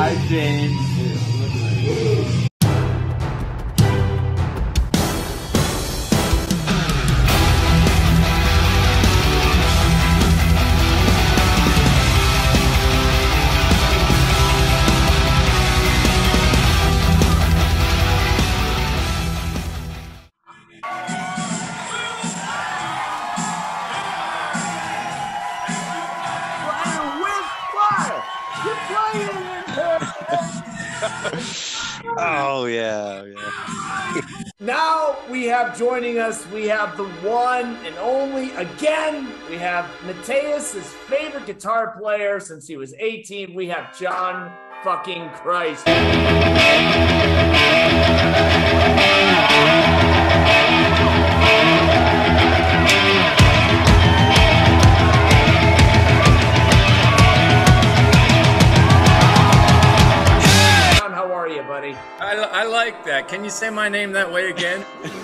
Hi, James. Have joining us, we have the one and only, again, we have Mateus, his favorite guitar player since he was 18. We have John fucking Christ. Buddy? I, I like that. Can you say my name that way again? Let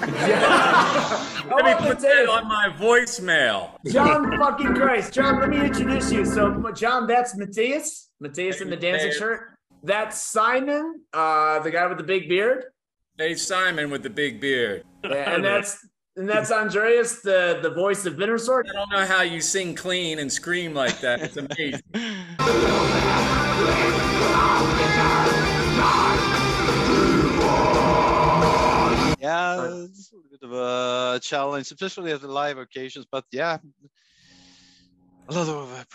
me put that on my voicemail. John fucking Christ. John, let me introduce you. So, John, that's Matthias. Matthias in the Danzig Hey. shirt. That's Simon, uh, the guy with the big beard. Hey, Simon with the big beard. And that's and that's Andreas, the, the voice of Vintersorg. I don't know how you sing clean and scream like that. It's amazing. Yeah, it's a bit of a challenge, especially at the live occasions. But yeah, a lot of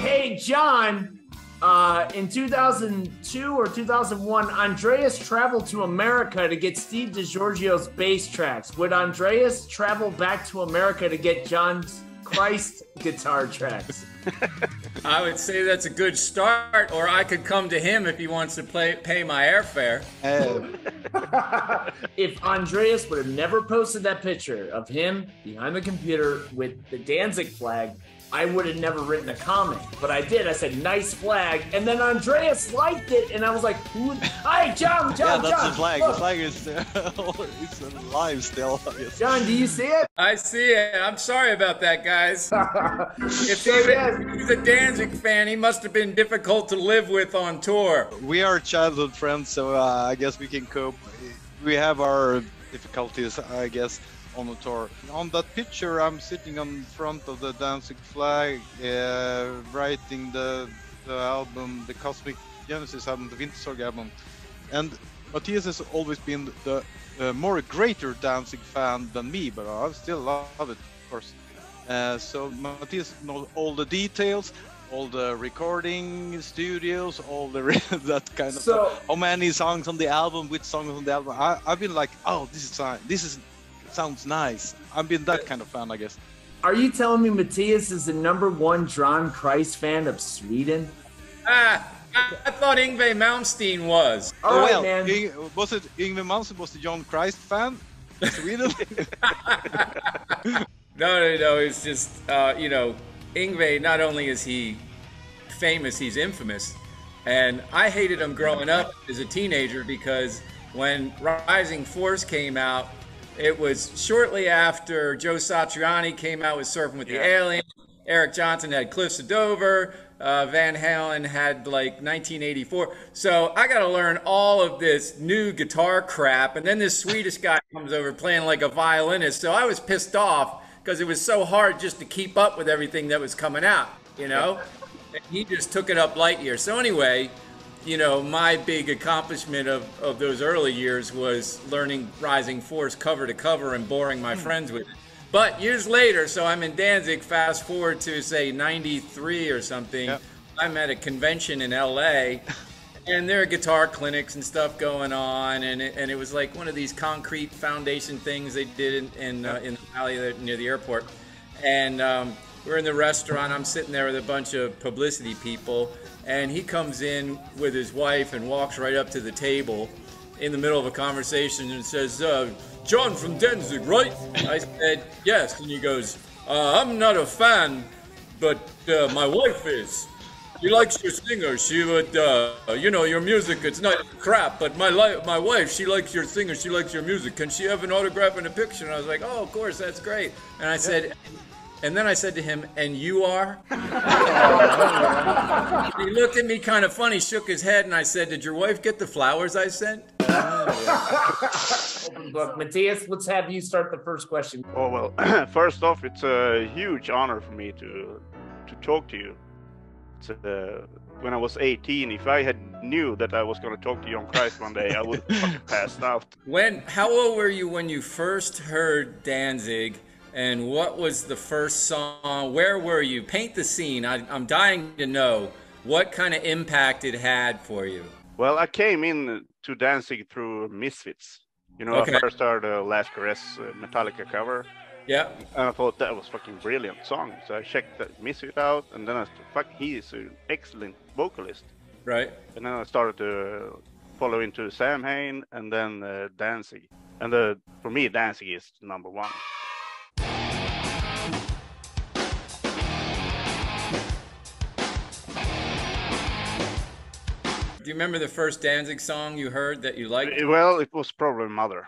Hey, John, uh, in 2002 or 2001, Andreas traveled to America to get Steve DiGiorgio's bass tracks. Would Andreas travel back to America to get John's Christ guitar tracks? I would say that's a good start, or I could come to him if he wants to play, pay my airfare. if Andreas would have never posted that picture of him behind the computer with the Danzig flag, I would have never written a comment. But I did. I said, nice flag. And then Andreas liked it. And I was like, who? Hi, John, yeah, John, that's John. the flag. The flag is uh, it's alive still. I. John, do you see it? I see it. I'm sorry about that, guys. If So, he- yes. he's a Danzig fan, he must have been difficult to live with on tour. We are childhood friends, so uh, I guess we can cope. We have our difficulties, I guess, on the tour. On that picture, I'm sitting on front of the Danzig flag, uh, writing the, the album, the Cosmic Genesis album, the Vintersorg album. And Matthias has always been the uh, more greater Danzig fan than me, but I still love it, of course. Uh, so Matthias knows all the details, all the recording studios, all the that kind of So- stuff. How many songs on the album? Which songs on the album? I, I've been like, oh, this is this is sounds nice. I've been that kind of fan, I guess. Are you telling me Matthias is the number one John Christ fan of Sweden? Ah, I, I thought Yngwie Malmsteen was. All right, well, man. Yng- was it Yngwie Malmsteen was the John Christ fan? in Sweden. No, no, no. It's just, uh, you know, Yngwie, not only is he famous, he's infamous. And I hated him growing up as a teenager because when Rising Force came out, it was shortly after Joe Satriani came out with Surfing with the Alien. Eric Johnson had Cliffs of Dover. Uh, Van Halen had like 1984. So I got to learn all of this new guitar crap. And then this Swedish guy comes over playing like a violinist. So I was pissed off because it was so hard just to keep up with everything that was coming out, you know? And he just took it up light years. So anyway, you know, my big accomplishment of, of those early years was learning Rising Force cover to cover and boring my friends with it. But years later, so I'm in Danzig, fast forward to say 93 or something, Yep. I'm at a convention in LA and there are guitar clinics and stuff going on, and it, and it was like one of these concrete foundation things they did in in, uh, in the valley near the airport, and um, we're in the restaurant. I'm sitting there with a bunch of publicity people, and he comes in with his wife and walks right up to the table, in the middle of a conversation and says, uh, "John from Danzig, right?" I said, "Yes," and he goes, uh, "I'm not a fan, but uh, my wife is." She likes your singer. She would, uh, you know, your music. It's not crap, but my li- my wife, she likes your singer. She likes your music. Can she have an autograph and a picture? And I was like, oh, of course, that's great. And I said, and then I said to him, and you are? he looked at me kind of funny, shook his head, and I said, did your wife get the flowers I sent? Open book. Matthias, let's have you start the first question. Oh well, first off, it's a huge honor for me to to talk to you. It's, uh, when I was 18, if I had knew that I was going to talk to John Christ one day, I would have passed out. When? How old were you when you first heard Danzig? And what was the first song? Where were you? Paint the scene. I, I'm dying to know what kind of impact it had for you. Well, I came in to Danzig through Misfits. You know, Okay. I first heard the Last Caress uh, Metallica cover, Yeah. and I thought that was fucking brilliant song. So I checked that Misfit out, and then I thought, fuck, he is an excellent vocalist. Right. And then I started to follow into Samhain and then uh, Danzig. And uh, for me, Danzig is number one. Do you remember the first Danzig song you heard that you liked? Uh, Well, it was probably Mother.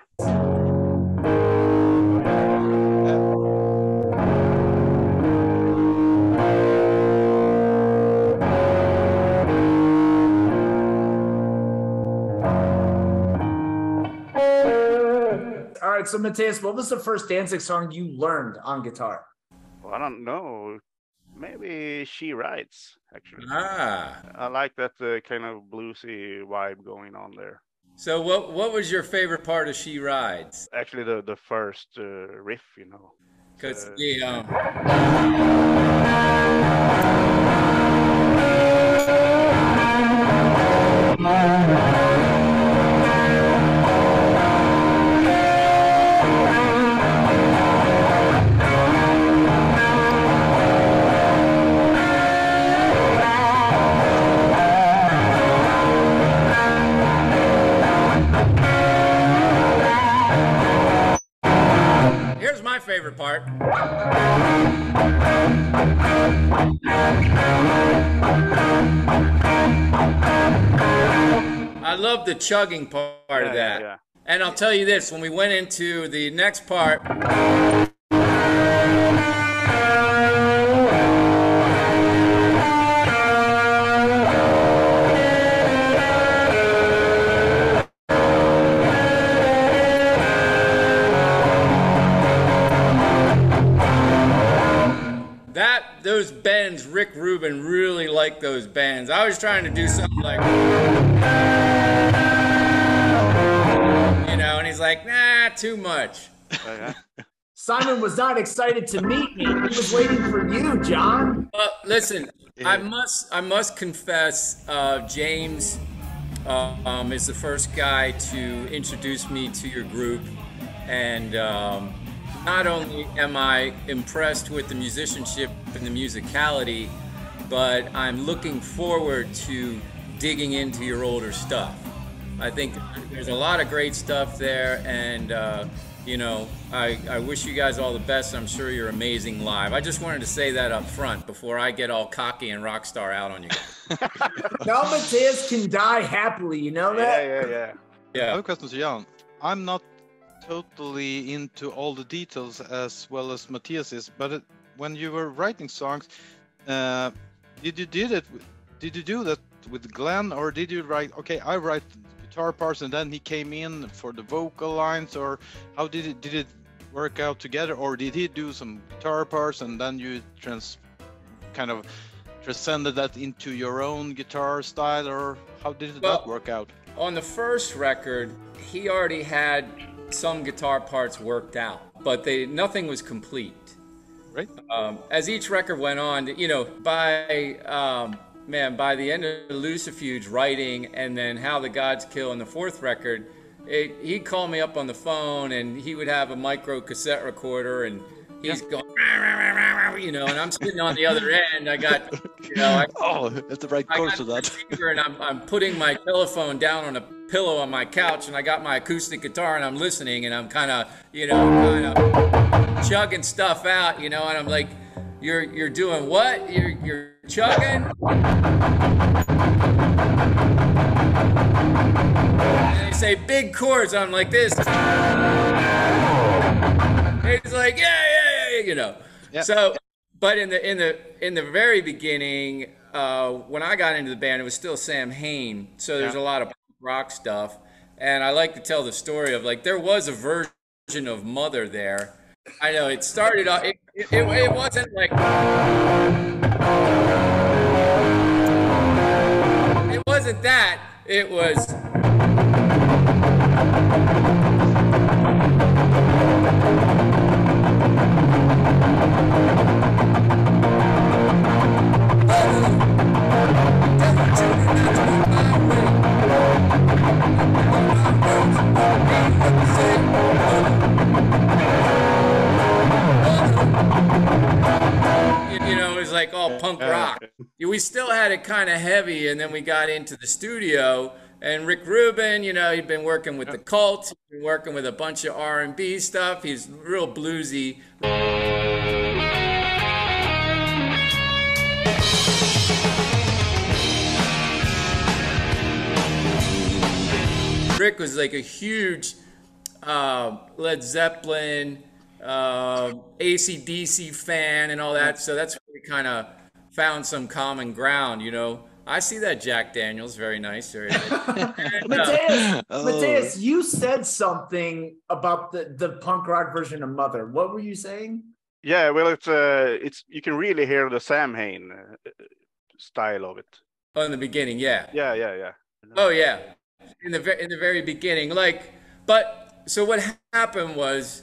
All right, so Matthias, what was the first Danzig song you learned on guitar? Well, I don't know. Maybe She Rides, actually. Ah. I like that uh, kind of bluesy vibe going on there. So what what was your favorite part of She Rides? Actually, the, the first uh, riff, you know. Because Uh, the um, favorite part. I love the chugging part Yeah, of that. yeah. And I'll tell you this: when we went into the next part, Rick Rubin really liked those bands. I was trying to do something like, you know, and he's like, nah, too much. Simon was not excited to meet me. He was waiting for you, John. Uh, listen, I must I must confess, uh, James uh, um, is the first guy to introduce me to your group, and um, not only am I impressed with the musicianship and the musicality, but I'm looking forward to digging into your older stuff. I think there's a lot of great stuff there, and uh, you know, I, I wish you guys all the best. I'm sure you're amazing live. I just wanted to say that up front before I get all cocky and rock star out on you. guys. Now Matthias can die happily. You know yeah, that? yeah, yeah. I have Yeah. a question to Jan. I'm not totally into all the details as well as Matthias is, but it, when you were writing songs, uh, did you did it? Did you do that with Glenn, or did you write? Okay, I write guitar parts, and then he came in for the vocal lines, or how did it did it work out together, or did he do some guitar parts and then you trans kind of transcended that into your own guitar style, or how did Well- that work out? On the first record, he already had some guitar parts worked out, but they nothing was complete. Right? um, as each record went on, you know, by um, man, by the end of Lucifuge writing, and then How the Gods Kill in the fourth record, it, he'd call me up on the phone, and he would have a micro cassette recorder, and he's going, "Rah, rah, rah, rah, rah," you know, and I'm sitting on the other end. I got, you know, I, Oh, that's the right I chords got to the that. and I'm, I'm putting my telephone down on a pillow on my couch and I got my acoustic guitar and I'm listening and I'm kind of, you know, kind of chugging stuff out, you know, and I'm like, you're you're doing what? You're you're chugging. And they say big chords. I'm like this. He's like, yeah, yeah, yeah, you know. Yeah. So, but in the in the in the very beginning, uh, when I got into the band, it was still Samhain. So there's Yeah. a lot of rock stuff, and I like to tell the story of like there was a version of Mother there. I know it started off. It, it, it, wasn't like it wasn't that. It was. Like all punk rock. We still had it kind of heavy, and then we got into the studio. And Rick Rubin, you know, he'd been working with the Cult, he'd been working with a bunch of R and B stuff. He's real bluesy. Rick was like a huge uh, Led Zeppelin, uh, ACDC fan and all that. So that's where we kind of found some common ground, you know. I see that Jack Daniels, very nice, very nice. And, uh, Mateus, Oh. Mateus, you said something about the, the punk rock version of Mother. What were you saying? Yeah, well, it's uh, it's you can really hear the Samhain uh, style of it. oh, in the beginning, yeah. Yeah, yeah, yeah. Oh yeah, in the in the very beginning, like, but so what happened was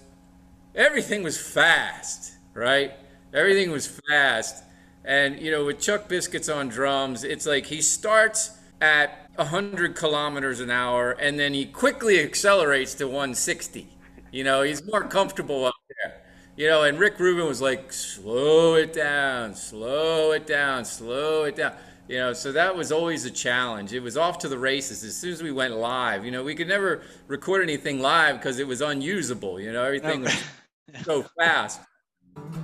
everything was fast, right? Everything was fast, and you know, with Chuck Biscuits on drums, it's like he starts at 100 kilometers an hour, and then he quickly accelerates to 160. You know, he's more comfortable up there. You know, and Rick Rubin was like, slow it down, slow it down, slow it down. You know, so that was always a challenge. It was off to the races as soon as we went live. You know, we could never record anything live because it was unusable. You know, everything oh, was so fast.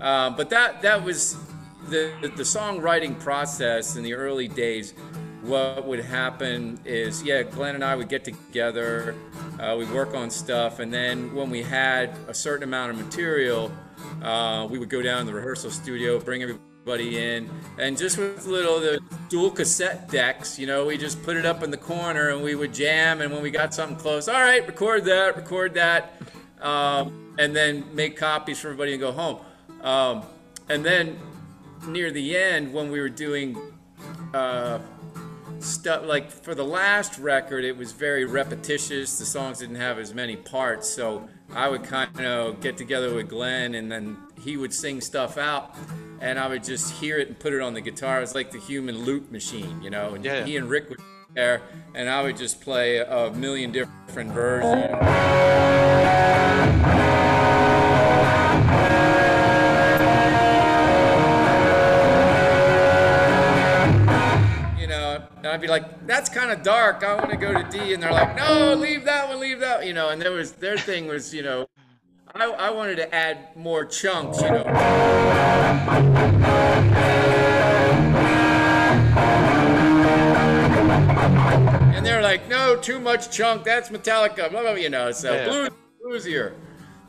Uh, but that that was the, the songwriting process in the early days. What would happen is, yeah, Glenn and I would get together, uh, we'd work on stuff, and then when we had a certain amount of material, uh, we would go down to the rehearsal studio, bring everybody in, and just with little the dual cassette decks, you know, we just put it up in the corner and we would jam. And when we got something close, all right, record that, record that, um, and then make copies for everybody and go home. Um, and then near the end, when we were doing uh, stuff like for the last record, it was very repetitious. The songs didn't have as many parts, so I would kind of get together with Glenn, and then he would sing stuff out, and I would just hear it and put it on the guitar. It was like the human loop machine, you know. And Yeah. he and Rick would be there, and I would just play a million different versions. You know, and I'd be like, "That's kind of dark. I want to go to D," and they're like, "No, leave that one, leave that." You know, and there was their thing was, you know, I, I wanted to add more chunks, you know. And they're like, "No, too much chunk. That's Metallica." Blah, blah, you know, so Yeah. blues, bluesier.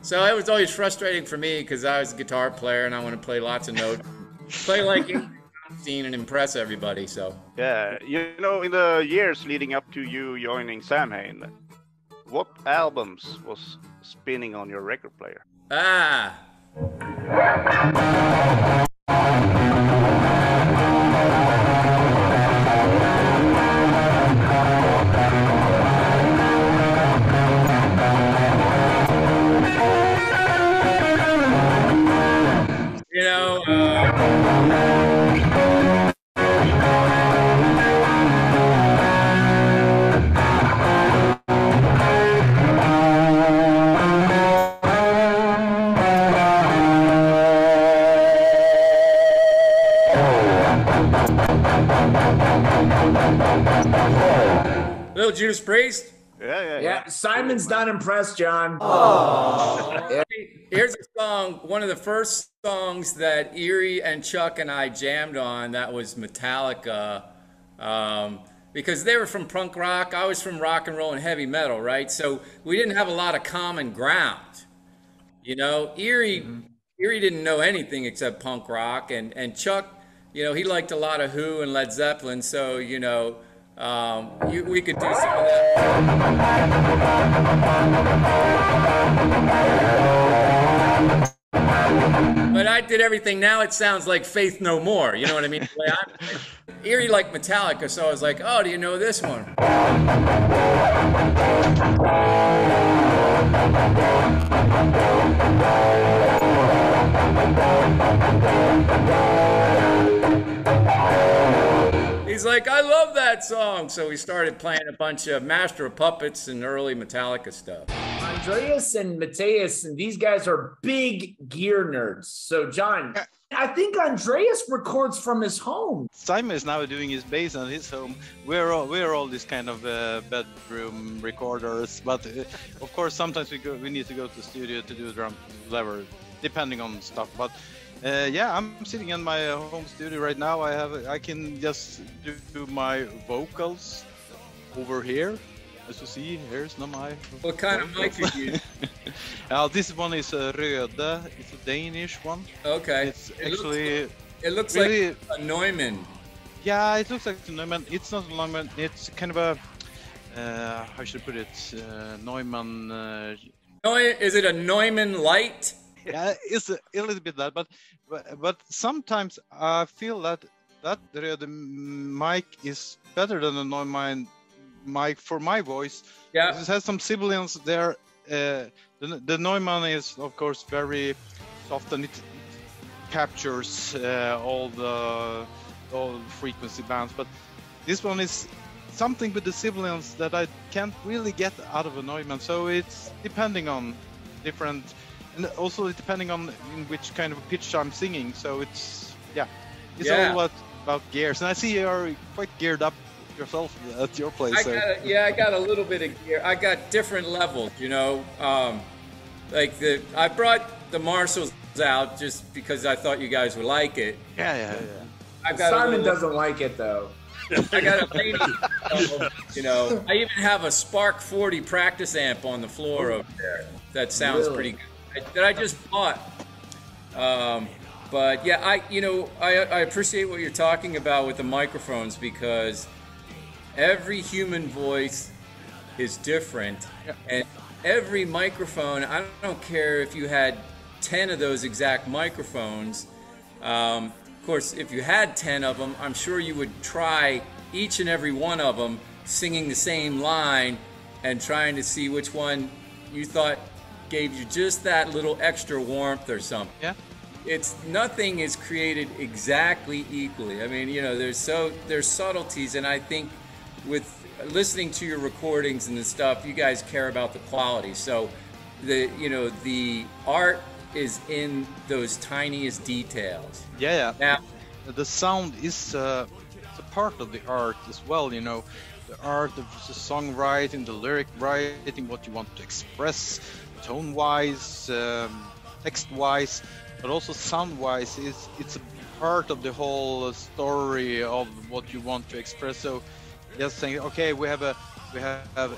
So it was always frustrating for me because I was a guitar player and I want to play lots of notes, play like scene and impress everybody. So. Yeah, you know, in the years leading up to you joining Samhain, what albums was spinning on your record player? Ah. Know, uh, Little Judas Priest. Yeah, yeah, Yeah, Simon's not impressed, John. Here's a song, one of the first songs that Eerie and Chuck and I jammed on, that was Metallica. Um, because they were from punk rock, I was from rock and roll and heavy metal, right? So we didn't have a lot of common ground. You know, Eerie, mm-hmm. Eerie didn't know anything except punk rock, and and Chuck, you know, he liked a lot of Who and Led Zeppelin. So you know, um, you, we could do some of that. But I did everything. Now it sounds like Faith No More. You know what I mean? Eerie like Metallica, so I was like, oh, do you know this one? That song. So we started playing a bunch of Master of Puppets and early Metallica stuff. Andreas and Mateus, and these guys are big gear nerds. So, John, I think Andreas records from his home. Simon is now doing his bass on his home. We're all, we're all this kind of uh, bedroom recorders, but uh, of course sometimes we go we need to go to the studio to do drum lever, depending on stuff. But uh, yeah, I'm sitting in my home studio right now. I have I can just do my vocals over here. As you see, here's no my. What kind of mic you use? uh, this one is a Röde. It's a Danish one. Okay. It's it actually. Looks, it looks really, like a Neumann. Yeah, it looks like a Neumann. It's not a Neumann. It's kind of a. Uh, how should I put it? Uh, Neumann. Uh, is it a Neumann light? yeah, it's a, a, little bit that, but, but but sometimes I feel that that the mic is better than the Neumann mic for my voice. Yeah, it has some sibilance there. Uh, the, the Neumann is of course very soft and it captures uh, all the all the frequency bands, but this one is something with the sibilance that I can't really get out of a Neumann. So it's depending on different and also depending on in which kind of pitch I'm singing. So it's yeah, it's yeah. all about, about gears. And I see you're quite geared up yourself at your place. I so. got a, yeah, I got a little bit of gear. I got different levels, you know. Um, like the I brought the Marshalls out just because I thought you guys would like it. Yeah, yeah, yeah. I got Simon little, doesn't like it though. I got a lady, you know. I even have a Spark 40 practice amp on the floor over there. That sounds really? pretty good that I just bought. Um, but yeah, I you know I, I appreciate what you're talking about with the microphones because every human voice is different, yeah. and every microphone. I don't care if you had ten of those exact microphones. Um, of course, if you had ten of them, I'm sure you would try each and every one of them singing the same line and trying to see which one you thought gave you just that little extra warmth or something. Yeah. It's nothing is created exactly equally. I mean, you know, there's so there's subtleties, and I think with listening to your recordings and the stuff, you guys care about the quality. So the you know the art is in those tiniest details. Yeah. yeah. Now, the sound is uh, a part of the art as well. You know, the art of the songwriting, the lyric writing, what you want to express, tone-wise, um, text-wise, but also sound-wise. It's it's a part of the whole story of what you want to express. So just saying, okay, we have a we have uh,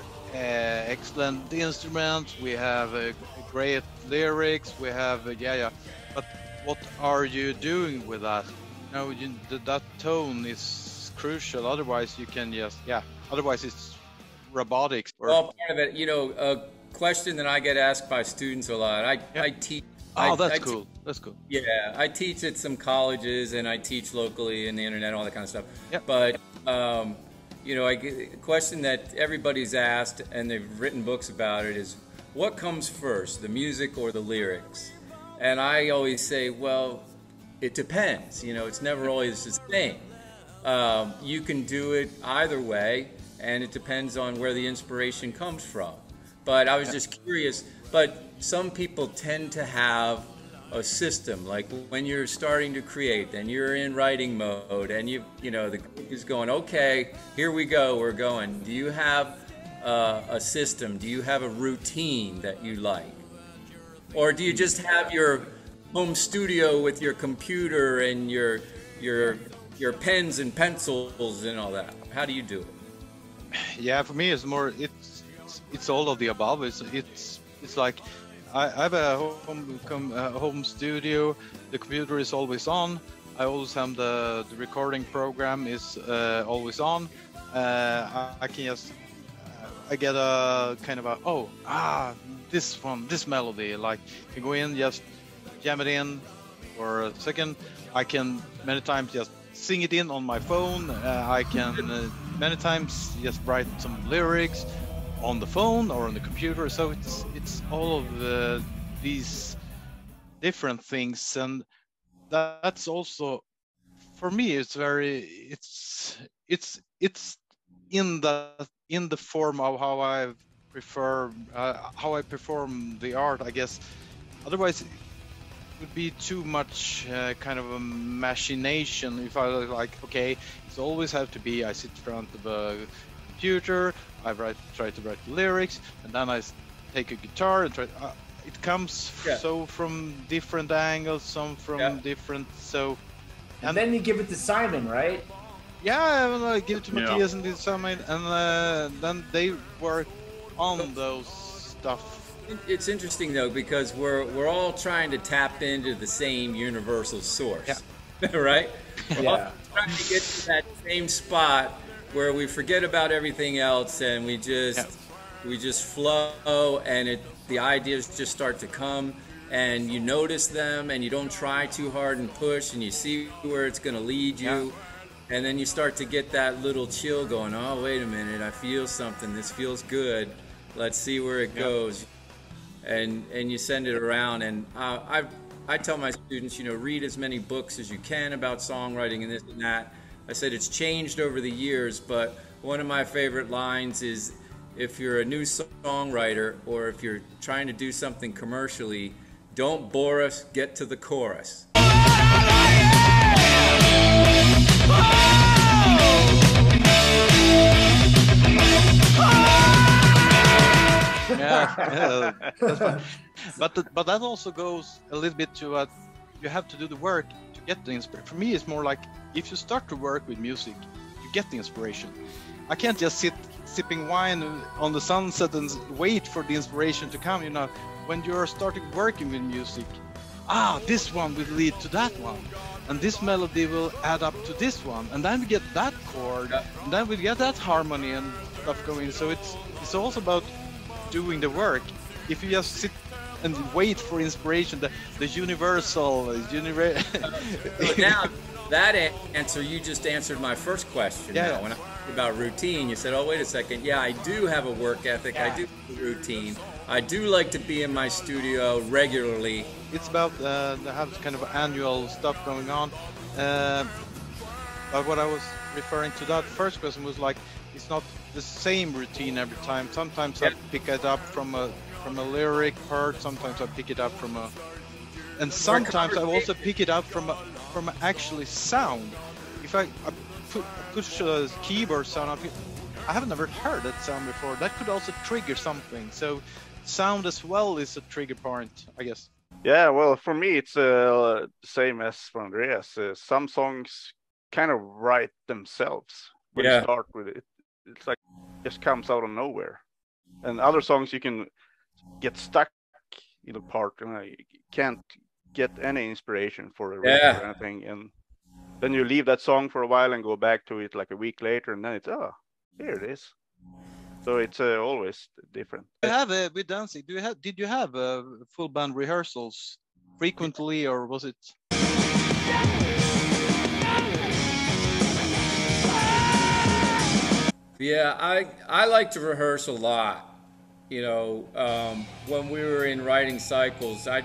excellent instruments, we have uh, great lyrics, we have uh, yeah yeah, but what are you doing with that? You you, that tone is crucial. Otherwise, you can just yeah. Otherwise, it's robotics. Or, well, part of it, you know, uh, question that I get asked by students a lot. I, yep. I teach. Oh, I, that's I cool. That's cool. Yeah, I teach at some colleges and I teach locally in the internet, all that kind of stuff. Yep. But um, you know, I get, a question that everybody's asked and they've written books about it is, what comes first, the music or the lyrics? And I always say, well, it depends. You know, it's never always the same. Um, you can do it either way, and it depends on where the inspiration comes from. But I was just curious. But some people tend to have a system like when you're starting to create and you're in writing mode and you you know the group is going okay here we go we're going do you have uh, a system do you have a routine that you like or do you just have your home studio with your computer and your your your pens and pencils and all that? How do you do it? Yeah, for me, it's more it's it's all of the above. It's it's it's like I, have a home com, uh, home studio. The computer is always on. I always have the the recording program is uh, always on. Uh, I, I, can just uh, I get a kind of a oh ah this one this melody like you go in just jam it in for a second. I can many times just sing it in on my phone. Uh, I can many times just write some lyrics on the phone or on the computer. So it's it's all of the, these different things, and that's also for me. It's very it's it's it's in the in the form of how I prefer uh, how I perform the art. I guess otherwise it would be too much uh, kind of a machination if I like okay it's always have to be I sit in front of a computer I write try to write the lyrics and then I take a guitar and try uh, it comes yeah. so from different angles some from yeah. different so and, and, then you give it to Simon right yeah I give it to yeah. Matthias and Simon and uh, then they work on those stuff it's interesting though because we're we're all trying to tap into the same universal source, yeah. right? We're yeah. trying to get to that same spot where we forget about everything else and we just yeah. we just flow and it the ideas just start to come and you notice them and you don't try too hard and push and you see where it's going to lead you. Yeah. And then you start to get that little chill going, oh, wait a minute, I feel something. This feels good. Let's see where it goes and and you send it around. And uh, I I tell my students, you know, read as many books as you can about songwriting and this and that. I said it's changed over the years, but one of my favorite lines is if you're a new songwriter or if you're trying to do something commercially, don't bore us, get to the chorus. yeah, yeah but the, but that also goes a little bit to what you have to do the work to get the inspiration. For me, it's more like if you start to work with music, you get the inspiration. I can't just sit sipping wine on the sunset and wait for the inspiration to come. You know, when you're starting working with music, ah, this one will lead to that one, and this melody will add up to this one, and then we get that chord, and then we get that harmony and stuff going. So it's it's also about doing the work. If you just sit and wait for inspiration, the, the universal, univer- now, that answer, you just answered my first question. Yeah. Now, when I about routine, you said, oh, wait a second. Yeah, I do have a work ethic. Yeah. I do have a routine. I do like to be in my studio regularly. It's about uh, have kind of annual stuff going on. Uh, but what I was referring to that first question was like, it's not the same routine every time. Sometimes yeah. I pick it up from a from a lyric part. Sometimes I pick it up from a, and sometimes I also pick it up from a from a actually sound. If I, I put, push a keyboard sound, I, I have never heard that sound before. That could also trigger something. So sound as well is a trigger point, I guess. Yeah, well, for me, it's uh, the same as for Andreas. Uh, some songs kind of write themselves when yeah. you start with it it's like just comes out of nowhere. And other songs you can get stuck in a part and you can't get any inspiration for a yeah. or anything. And then you leave that song for a while and go back to it like a week later, and then it's oh, here it is. So it's uh, always different. Do you have uh, with Danzig? Do you have? Did you have uh, full band rehearsals frequently, or was it? Yeah, I I like to rehearse a lot. You know, um, when we were in writing cycles, I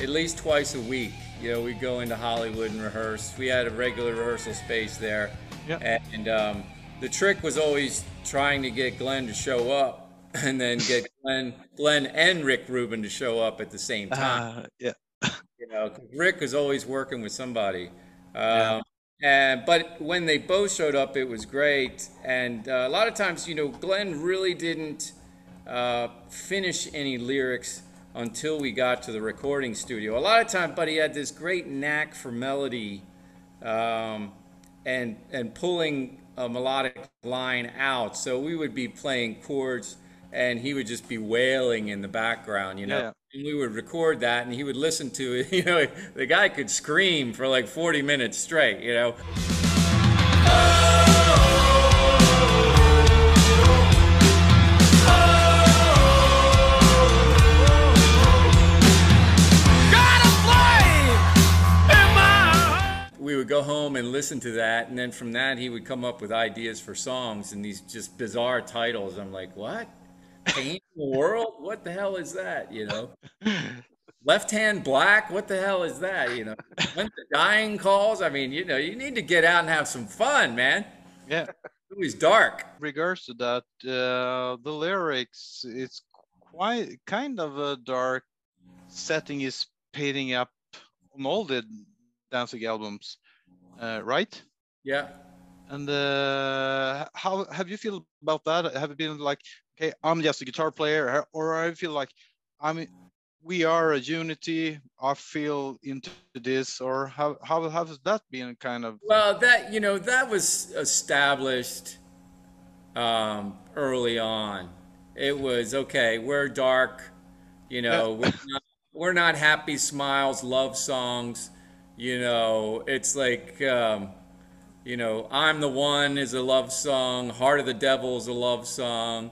at least twice a week. You know, we go into Hollywood and rehearse. We had a regular rehearsal space there, yeah. and um, the trick was always trying to get Glenn to show up, and then get Glenn, Glenn and Rick Rubin to show up at the same time. Uh, yeah. You know, Rick was always working with somebody. Um, yeah. And, but when they both showed up, it was great. And uh, a lot of times, you know, Glenn really didn't uh, finish any lyrics until we got to the recording studio. A lot of time, Buddy had this great knack for melody um, and and pulling a melodic line out. So we would be playing chords, and he would just be wailing in the background, you know. Yeah. And we would record that, and he would listen to it. You know, the guy could scream for like 40 minutes straight, you know. Would go home and listen to that, and then from that he would come up with ideas for songs and these just bizarre titles. I'm like, what? Pain in the world? What the hell is that? You know, left hand black? What the hell is that? You know, when the dying calls? I mean, you know, you need to get out and have some fun, man. Yeah. It was dark. Regards to that, uh, the lyrics, it's quite kind of a dark setting is painting up on all the Danzig albums, right? Yeah. And uh, how have you feel about that? Have you been like, okay, I'm just a guitar player, or I feel like, I mean, we are a unity. I feel into this, or how how has that been kind of? Well, that you know that was established um, early on. It was okay. We're dark, you know. We're not, we're not happy smiles, love songs. You know, it's like, um, you know, I'm the One is a love song, Heart of the Devil is a love song,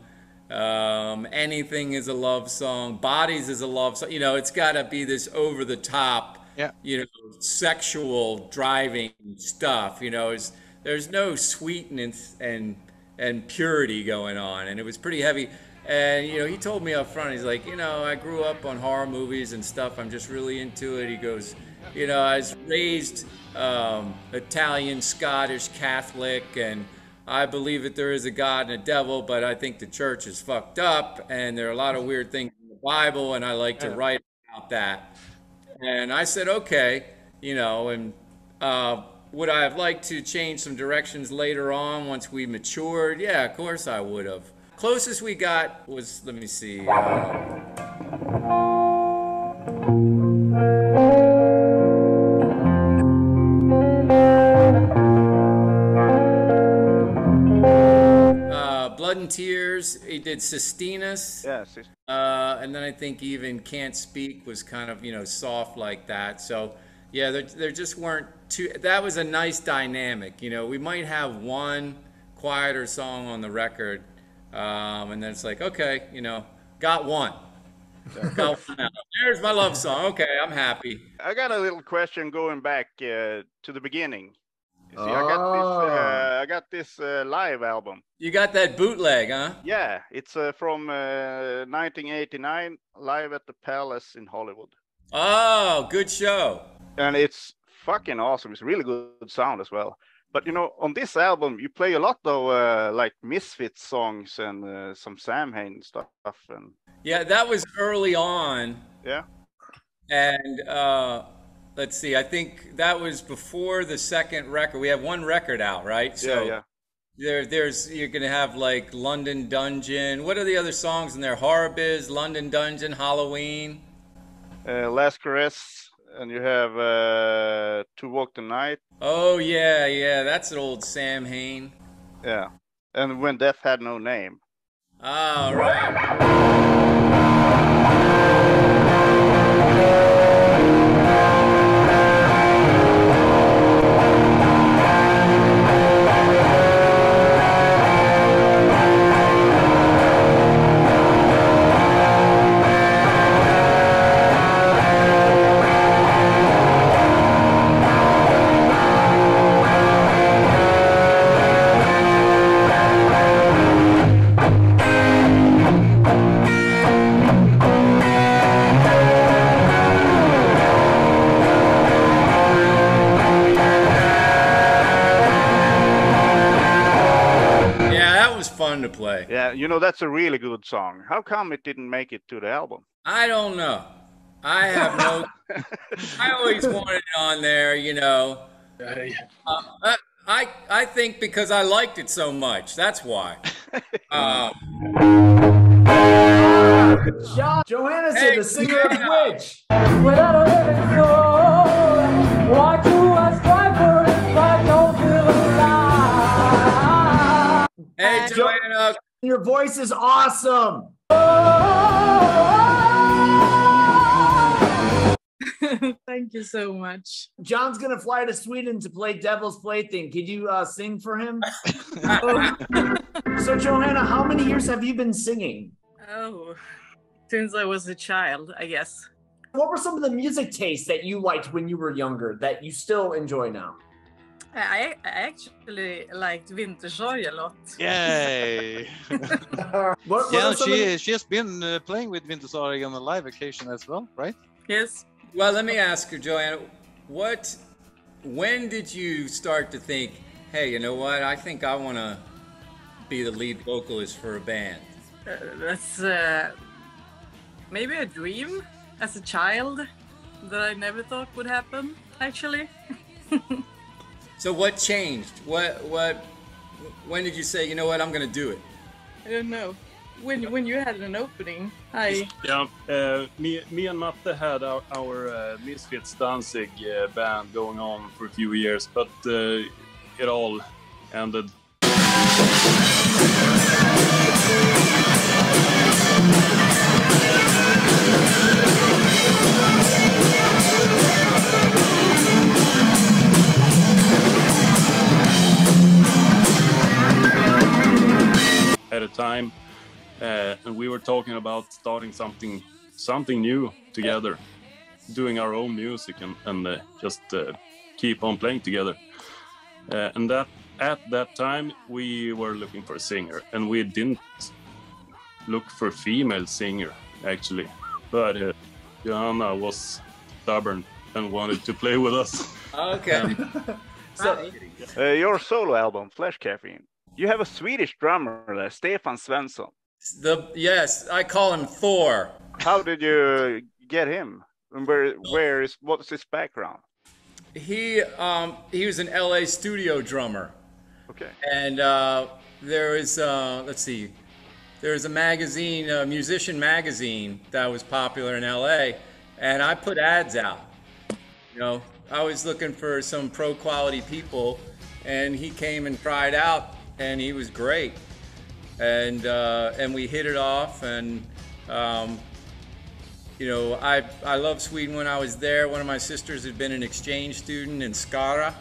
um, Anything is a love song, Bodies is a love song. You know, it's got to be this over the top, yeah. you know, sexual driving stuff. You know, it's, there's no sweetness and, and purity going on. And it was pretty heavy. And you know, he told me up front, he's like, you know, I grew up on horror movies and stuff. I'm just really into it. He goes, you know, I was raised um, Italian, Scottish, Catholic, and I believe that there is a God and a devil, but I think the church is fucked up, and there are a lot of weird things in the Bible, and I like to write about that. And I said, okay, you know, and uh, would I have liked to change some directions later on once we matured? Yeah, of course I would have. Closest we got was, let me see. Uh, Tears. He did Sistinas. Yes. Uh, and then I think even Can't Speak was kind of, you know, soft like that. So, yeah, there, there just weren't two. That was a nice dynamic. You know, we might have one quieter song on the record, um, and then it's like, okay, you know, got one. got one out. There's my love song. Okay, I'm happy. I got a little question going back uh, to the beginning. You see, I got this. Uh, I got this uh, live album. You got that bootleg, huh? Yeah, it's uh, from 1989, live at the Palace in Hollywood, Oh, good show. and it's fucking awesome. It's really good sound as well. But you know, on this album, you play a lot of uh, like Misfits songs and uh, some Samhain stuff, and Yeah, that was early on. yeah, And uh, let's see, I think that was before the second record. We have one record out, right? yeah, yeah. There, there's you're gonna have like London Dungeon. What are the other songs in there? Horror Biz, London Dungeon, Halloween. Uh, Last Caress, and you have uh, To Walk the Night. Oh yeah, yeah, that's an old Samhain. Yeah, and When Death Had No Name. All right. Play. You know that's a really good song. How come it didn't make it to the album? I don't know. I have no. I always wanted it on there, you know. Uh, I, I I think because I liked it so much. That's why. Um, John Johannesson, Hey, the singer of Joanna. Witch. Without a living soul, why do I strive for it if I don't feel alive? Hey, Jo- Joanna. Your voice is awesome. Thank you so much. John's gonna fly to Sweden to play Devil's Plaything. Could you uh, sing for him? Oh, So Johanna, how many years have you been singing? oh, since I was a child, I guess. What were some of the music tastes that you liked when you were younger that you still enjoy now? I, I actually liked Vintersorg a lot. Yay! What, what yeah, are some of she the- she has been uh, playing with Vintersorg on a live occasion as well, right? Yes. Well, let me ask you, Joanna, what, when did you start to think, hey, you know what? I think I want to be the lead vocalist for a band. Uh, that's uh, maybe a dream as a child that I never thought would happen, actually. So what changed? What, what, when did you say, you know what? I'm going to do it. I don't know. When, when you had an opening, I. Yeah, uh, me, me and Matte had our, our uh, Misfits Danzig uh, band going on for a few years, but uh, it all ended. At a time, uh, and we were talking about starting something something new together, doing our own music and, and uh, just uh, keep on playing together. Uh, and that at that time we were looking for a singer, and we didn't look for a female singer actually, but uh, Johanna was stubborn and wanted to play with us. Okay. So, Uh, your solo album, Flesh Caffeine. You have a Swedish drummer there, Stefan Svensson. the yes, I call him Thor. How did you get him? And where, where is, what's his background? He um, he was an LA studio drummer. Okay. And uh, there is, uh, let's see, there was a magazine, a musician magazine that was popular in LA, and I put ads out. You know, I was looking for some pro quality people, and he came and tried out, and he was great. And uh, and we hit it off, and um, you know, I I loved Sweden when I was there. One of my sisters had been an exchange student in Skara,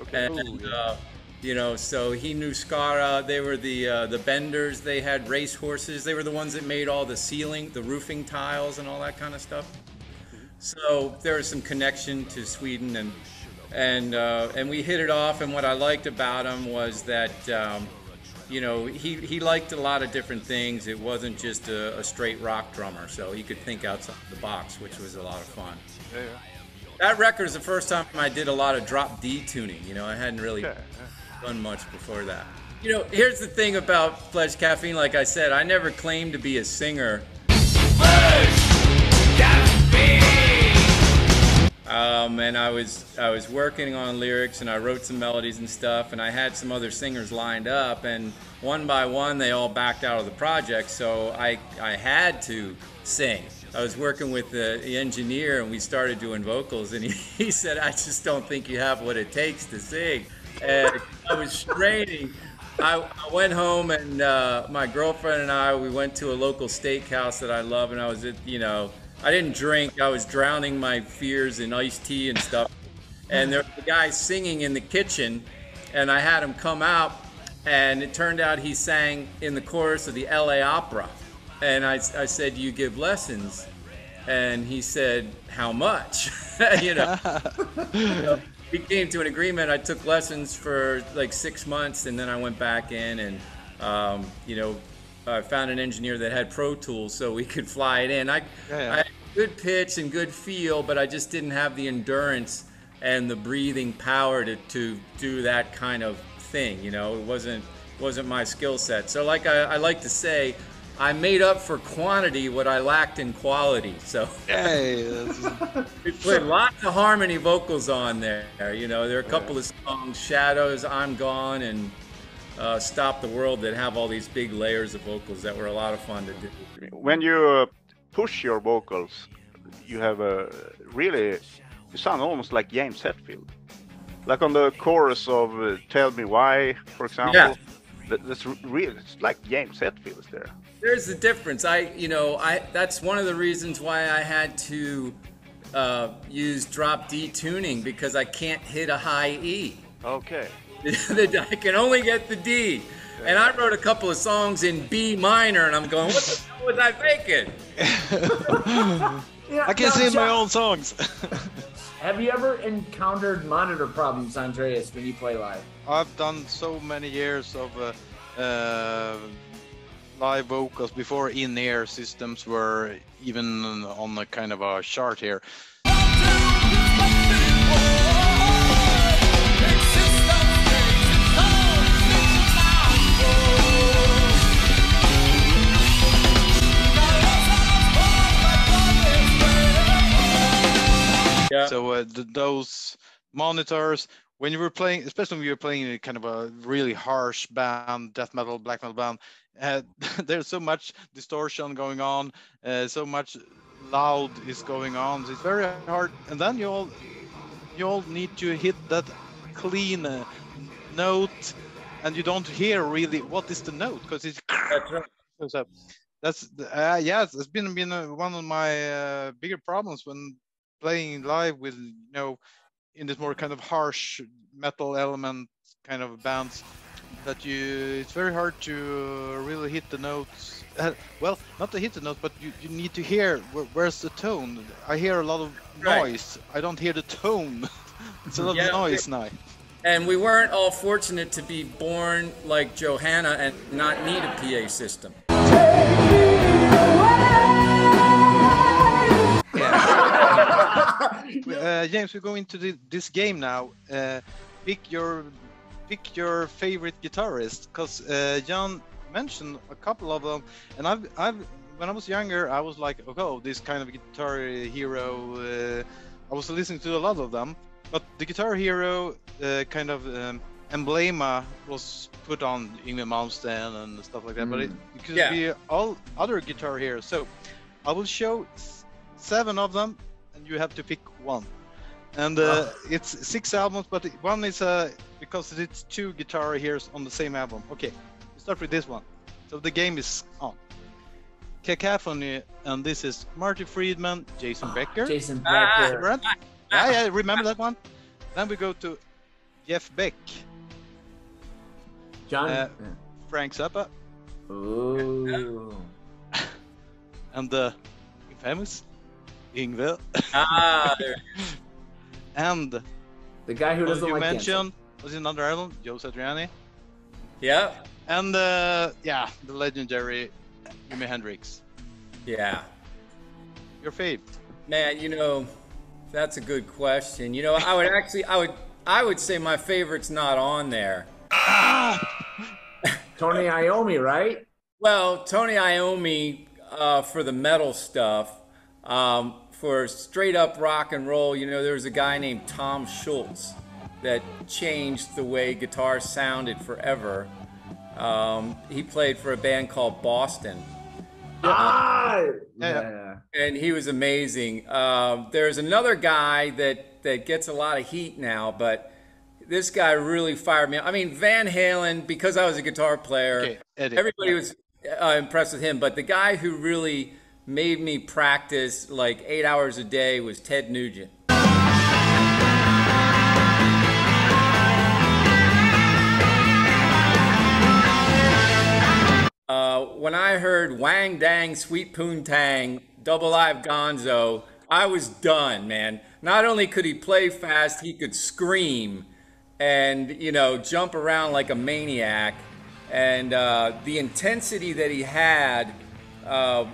Okay. and uh, you know, so he knew Skara. They were the uh, the benders. They had race horses. They were the ones that made all the ceiling, the roofing tiles, and all that kind of stuff. So there was some connection to Sweden, and and uh, and we hit it off. And what I liked about him was that. Um, you know, he, he liked a lot of different things. It wasn't just a, a straight rock drummer, so he could think outside the box, which was a lot of fun. Yeah, That record is the first time I did a lot of drop D tuning. You know, I hadn't really yeah. done much before that. You know, here's the thing about Flesh Caffeine. Like I said, I never claimed to be a singer. Um, and I was I was working on lyrics and I wrote some melodies and stuff and I had some other singers lined up and one by one they all backed out of the project so I I had to sing. I was working with the, engineer and we started doing vocals and he, he said I just don't think you have what it takes to sing and I was straining. I, I went home and uh, my girlfriend and I we went to a local steakhouse that I love and I was at you know I didn't drink I was drowning my fears in iced tea and stuff and there was a guy singing in the kitchen and I had him come out and it turned out he sang in the chorus of the LA Opera and I, I said you give lessons and he said how much you know so we came to an agreement. I took lessons for like six months, and then I went back in and, um, you know, I found an engineer that had Pro Tools so we could fly it in. I, Yeah, yeah. I had good pitch and good feel, but I just didn't have the endurance and the breathing power to, to do that kind of thing. You know, it wasn't wasn't my skill set. So, like I, I like to say, I made up for quantity what I lacked in quality. So. Hey, We put lots of harmony vocals on there. You know, there are a couple of songs, Shadows, I'm Gone, and uh, Stop the World that have all these big layers of vocals that were a lot of fun to do. When you uh, push your vocals, you have a really you sound almost like James Hetfield. Like on the chorus of uh, "Tell Me Why," for example. Yeah. That, that's really it's like James Hetfield is there. There's the difference. I, you know, I that's one of the reasons why I had to uh, use drop D tuning because I can't hit a high E. Okay. I can only get the D. And I wrote a couple of songs in B minor, and I'm going, what the hell was I thinking? Yeah, I can now, sing my own songs. Have you ever encountered monitor problems, Andreas, when you play live? I've done so many years of uh, uh, live vocals before in-ear systems were even on a kind of a chart here. Yeah. So uh, th- those monitors, when you were playing, especially when you were playing in kind of a really harsh band, death metal, black metal band, uh, there's so much distortion going on, uh, so much loud is going on. It's very hard, and then you all you all need to hit that clean uh, note, and you don't hear really what is the note because it's That's right. that's uh, yeah, it's been been uh, one of my uh, bigger problems when playing live with you know in this more kind of harsh metal element kind of bands that you it's very hard to really hit the notes. Uh, well not to hit the notes but you, you need to hear where, where's the tone? I hear a lot of Right. noise. I don't hear the tone. It's a lot Yeah, of noise now. And we weren't all fortunate to be born like Johanna and not need a PA system. Uh, James, we go into the, this game now. Uh, pick your pick your favorite guitarist, because uh, John mentioned a couple of them, and I've I've when I was younger, I was like, oh, this kind of guitar hero. Uh, I was listening to a lot of them, but the Guitar Hero uh, kind of um, emblema was put on Yngwie Malmsteen and stuff like that. But it, it could Yeah. be all other guitar heroes. So I will show seven of them, and you have to pick one. And uh, it's six albums, but one is uh, because it's two guitar heroes on the same album. Okay, we start with this one. So the game is on. Cacophony, and this is Marty Friedman, Jason Becker. Jason Ah. Becker. Right? Yeah, yeah, remember that one? Then we go to Jeff Beck, John. Uh, Frank Zappa, Ooh. and the infamous Yngwie. Ah, there. and The guy who doesn't you like mentioned, was it another album? Joe Satriani. Yeah. And uh, yeah, the legendary Jimi Hendrix. Yeah. Your fave? Man, you know, that's a good question. You know, I would actually, I would, I would say my favorite's not on there. Tony Iommi, right? Well, Tony Iommi uh, for the metal stuff. Um, for straight up rock and roll, you know, there was a guy named Tom Scholz that changed the way guitar sounded forever. Um, he played for a band called Boston. Ah, Yeah. and he was amazing. Um, there's another guy that that gets a lot of heat now, but this guy really fired me. up. I mean, Van Halen, because I was a guitar player, Okay, Eddie. everybody was uh, impressed with him. But the guy who really made me practice like eight hours a day was Ted Nugent. Uh, when I heard Wang Dang Sweet Poon Tang Double Live Gonzo, I was done, man. Not only could he play fast, he could scream and, you know, jump around like a maniac. And uh, the intensity that he had, uh,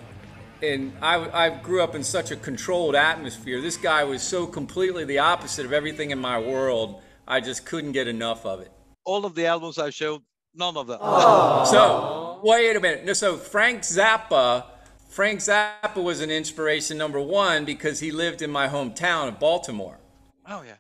and I, I grew up in such a controlled atmosphere. This guy was so completely the opposite of everything in my world. I just couldn't get enough of it. All of the albums I showed, none of them. Oh. So, wait a minute. No, so Frank Zappa, Frank Zappa was an inspiration number one because he lived in my hometown of Baltimore. Oh yeah.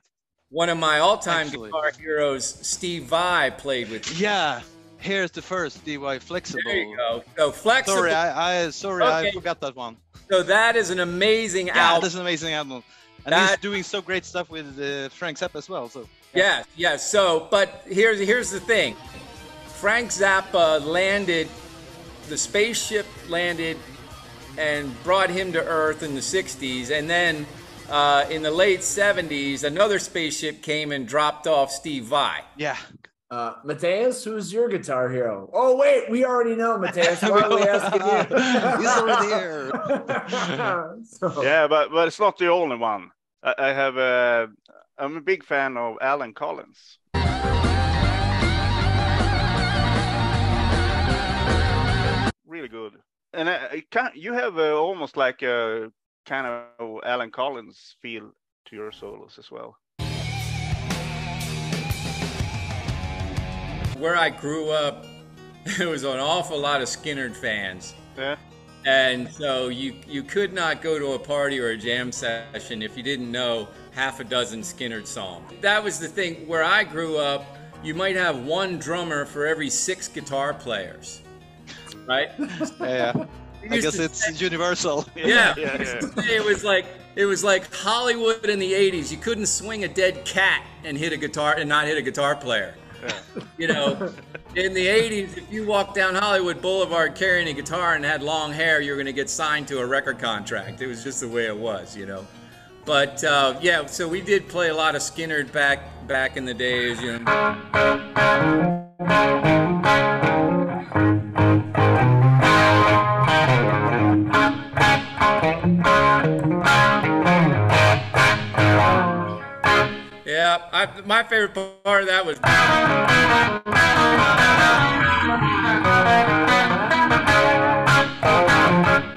One of my all-time Actually. guitar heroes, Steve Vai, played with. me. Yeah. Here's the first DY flexible. There you go. So flexible. Sorry, I, I sorry, I forgot that one. So that is an amazing Yeah, album. that's an amazing album. And he's doing so great stuff with uh, Frank Zappa as well. So Yeah, yeah. So, but here's here's the thing. Frank Zappa landed, the spaceship landed, and brought him to Earth in the '60s, and then uh, in the late '70s, another spaceship came and dropped off Steve Vai. yeah, Uh, Mateus, who's your guitar hero? Oh wait, we already know Mateus. Why are we asking you? He's already here. So- Yeah, but but it's not the only one. I, I have a. I'm a big fan of Allen Collins. Really good, and I, I can't, you have uh almost like a kind of Allen Collins feel to your solos as well. Where I grew up, there was an awful lot of Skynyrd fans. Yeah. And so you you could not go to a party or a jam session if you didn't know half a dozen Skynyrd songs. That was the thing where I grew up. You might have one drummer for every six guitar players, right? yeah. I guess to it's universal. Yeah, yeah, we used yeah. it was like it was like Hollywood in the '80s. You couldn't swing a dead cat and hit a guitar and not hit a guitar player. You know, in the '80s, if you walked down Hollywood Boulevard carrying a guitar and had long hair, you were going to get signed to a record contract. It was just the way it was, you know. But uh, yeah, so we did play a lot of Skinner back back in the days, you know. I, my favorite part of that was.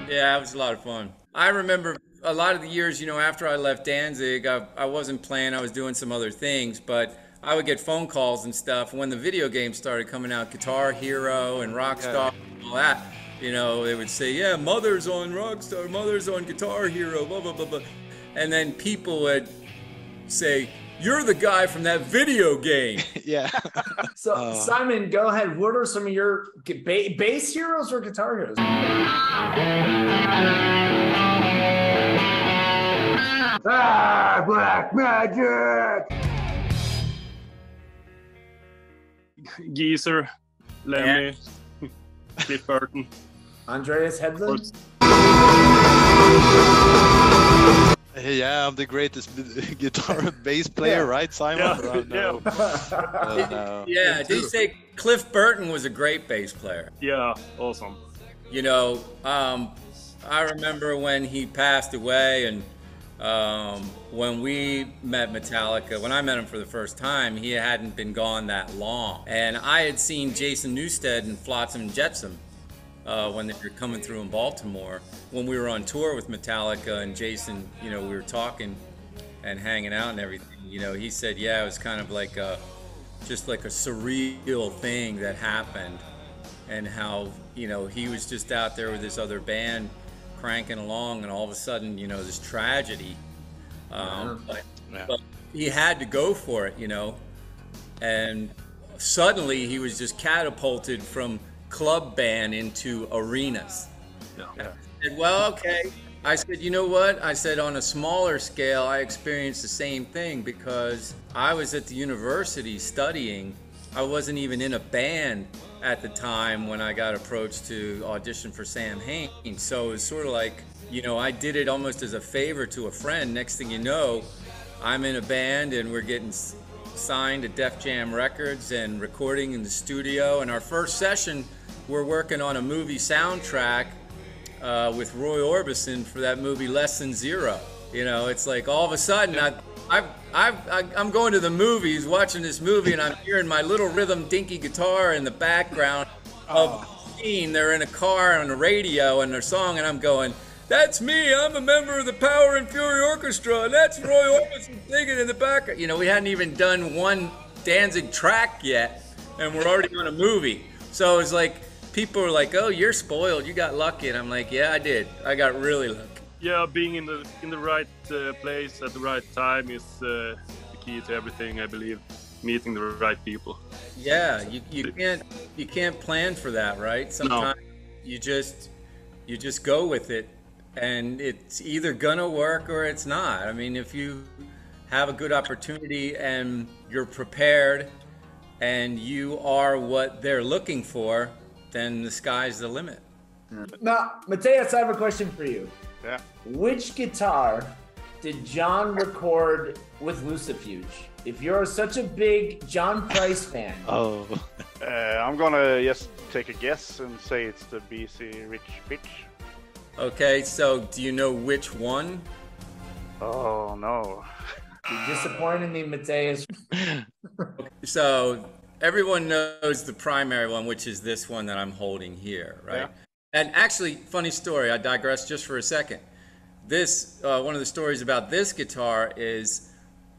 Yeah, it was a lot of fun. I remember a lot of the years, you know, after I left Danzig, I, I wasn't playing, I was doing some other things, but I would get phone calls and stuff. When the video games started coming out, Guitar Hero and Rockstar and all that, you know, they would say, yeah, Mother's on Rockstar, Mother's on Guitar Hero, blah, blah, blah, blah. And then people would say, you're the guy from that video game. yeah. So Uh. Simon, go ahead. What are some of your ba- bass heroes or guitar heroes? Ah, black magic. Geezer, Lemmy, Cliff Burton. Andreas Hedlund. Yeah, I'm the greatest b- guitar bass player, Yeah. right, Simon? Yeah, Oh, no. Oh, no. Yeah, did you say Cliff Burton was a great bass player? Yeah, awesome. You know, um, I remember when he passed away, and um, when we met Metallica, when I met him for the first time, he hadn't been gone that long. And I had seen Jason Newsted and Flotsam and Jetsam uh, when they were coming through in Baltimore. When we were on tour with Metallica, and Jason, you know, we were talking and hanging out and everything. You know, he said, yeah, it was kind of like a, just like a surreal thing that happened and how you know he was just out there with this other band cranking along and all of a sudden you know this tragedy um, but, Yeah. but he had to go for it you know and suddenly he was just catapulted from club band into arenas Yeah. I said, well, okay. I said, you know what? I said, on a smaller scale, I experienced the same thing because I was at the university studying. I wasn't even in a band at the time when I got approached to audition for Samhain. So it was sort of like, you know, I did it almost as a favor to a friend. Next thing you know, I'm in a band and we're getting signed to Def Jam Records and recording in the studio. And our first session, we're working on a movie soundtrack uh, with Roy Orbison for that movie Less Than Zero. You know, it's like all of a sudden I, I've, I've, I- I'm going to the movies, watching this movie, and I'm hearing my little rhythm dinky guitar in the background of the scene. They're in a car on the radio and their song, and I'm going, "That's me. I'm a member of the Power and Fury Orchestra, and that's Roy Orbison singing in the background." You know, we hadn't even done one Danzig track yet, and we're already on a movie. So it's like people are like, "Oh, you're spoiled. You got lucky," and I'm like, "Yeah, I did. I got really lucky." Yeah, being in the in the right uh, place at the right time is uh, the key to everything. I believe meeting the right people. Yeah, you, you can't you can't plan for that, right? Sometimes you just you just go with it, and it's either gonna work or it's not. I mean, if you have a good opportunity and you're prepared, and you are what they're looking for, then the sky's the limit. Now, Mateus, I have a question for you. Yeah. Which guitar did John record with Lucifuge? If you're such a big John Christ fan, Oh. Uh, I'm gonna just take a guess and say it's the BC Rich Bitch. Okay, so do you know which one? Oh no. you're disappointing me, Mateus. So everyone knows the primary one, which is this one that I'm holding here, right? Yeah. And actually, funny story. I digress just for a second. This uh, one of the stories about this guitar is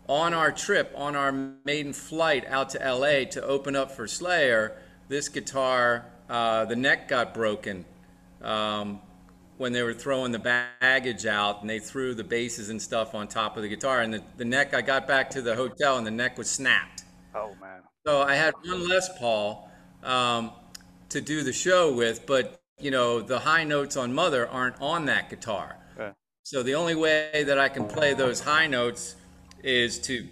on our trip, on our maiden flight out to LA to open up for Slayer. This guitar, uh, the neck got broken um, when they were throwing the baggage out, and they threw the bases and stuff on top of the guitar. And the, the neck, I got back to the hotel, and the neck was snapped. Oh man. So I had one Les Paul um, to do the show with, but you know the high notes on Mother aren't on that guitar. Yeah. So the only way that I can play those high notes is to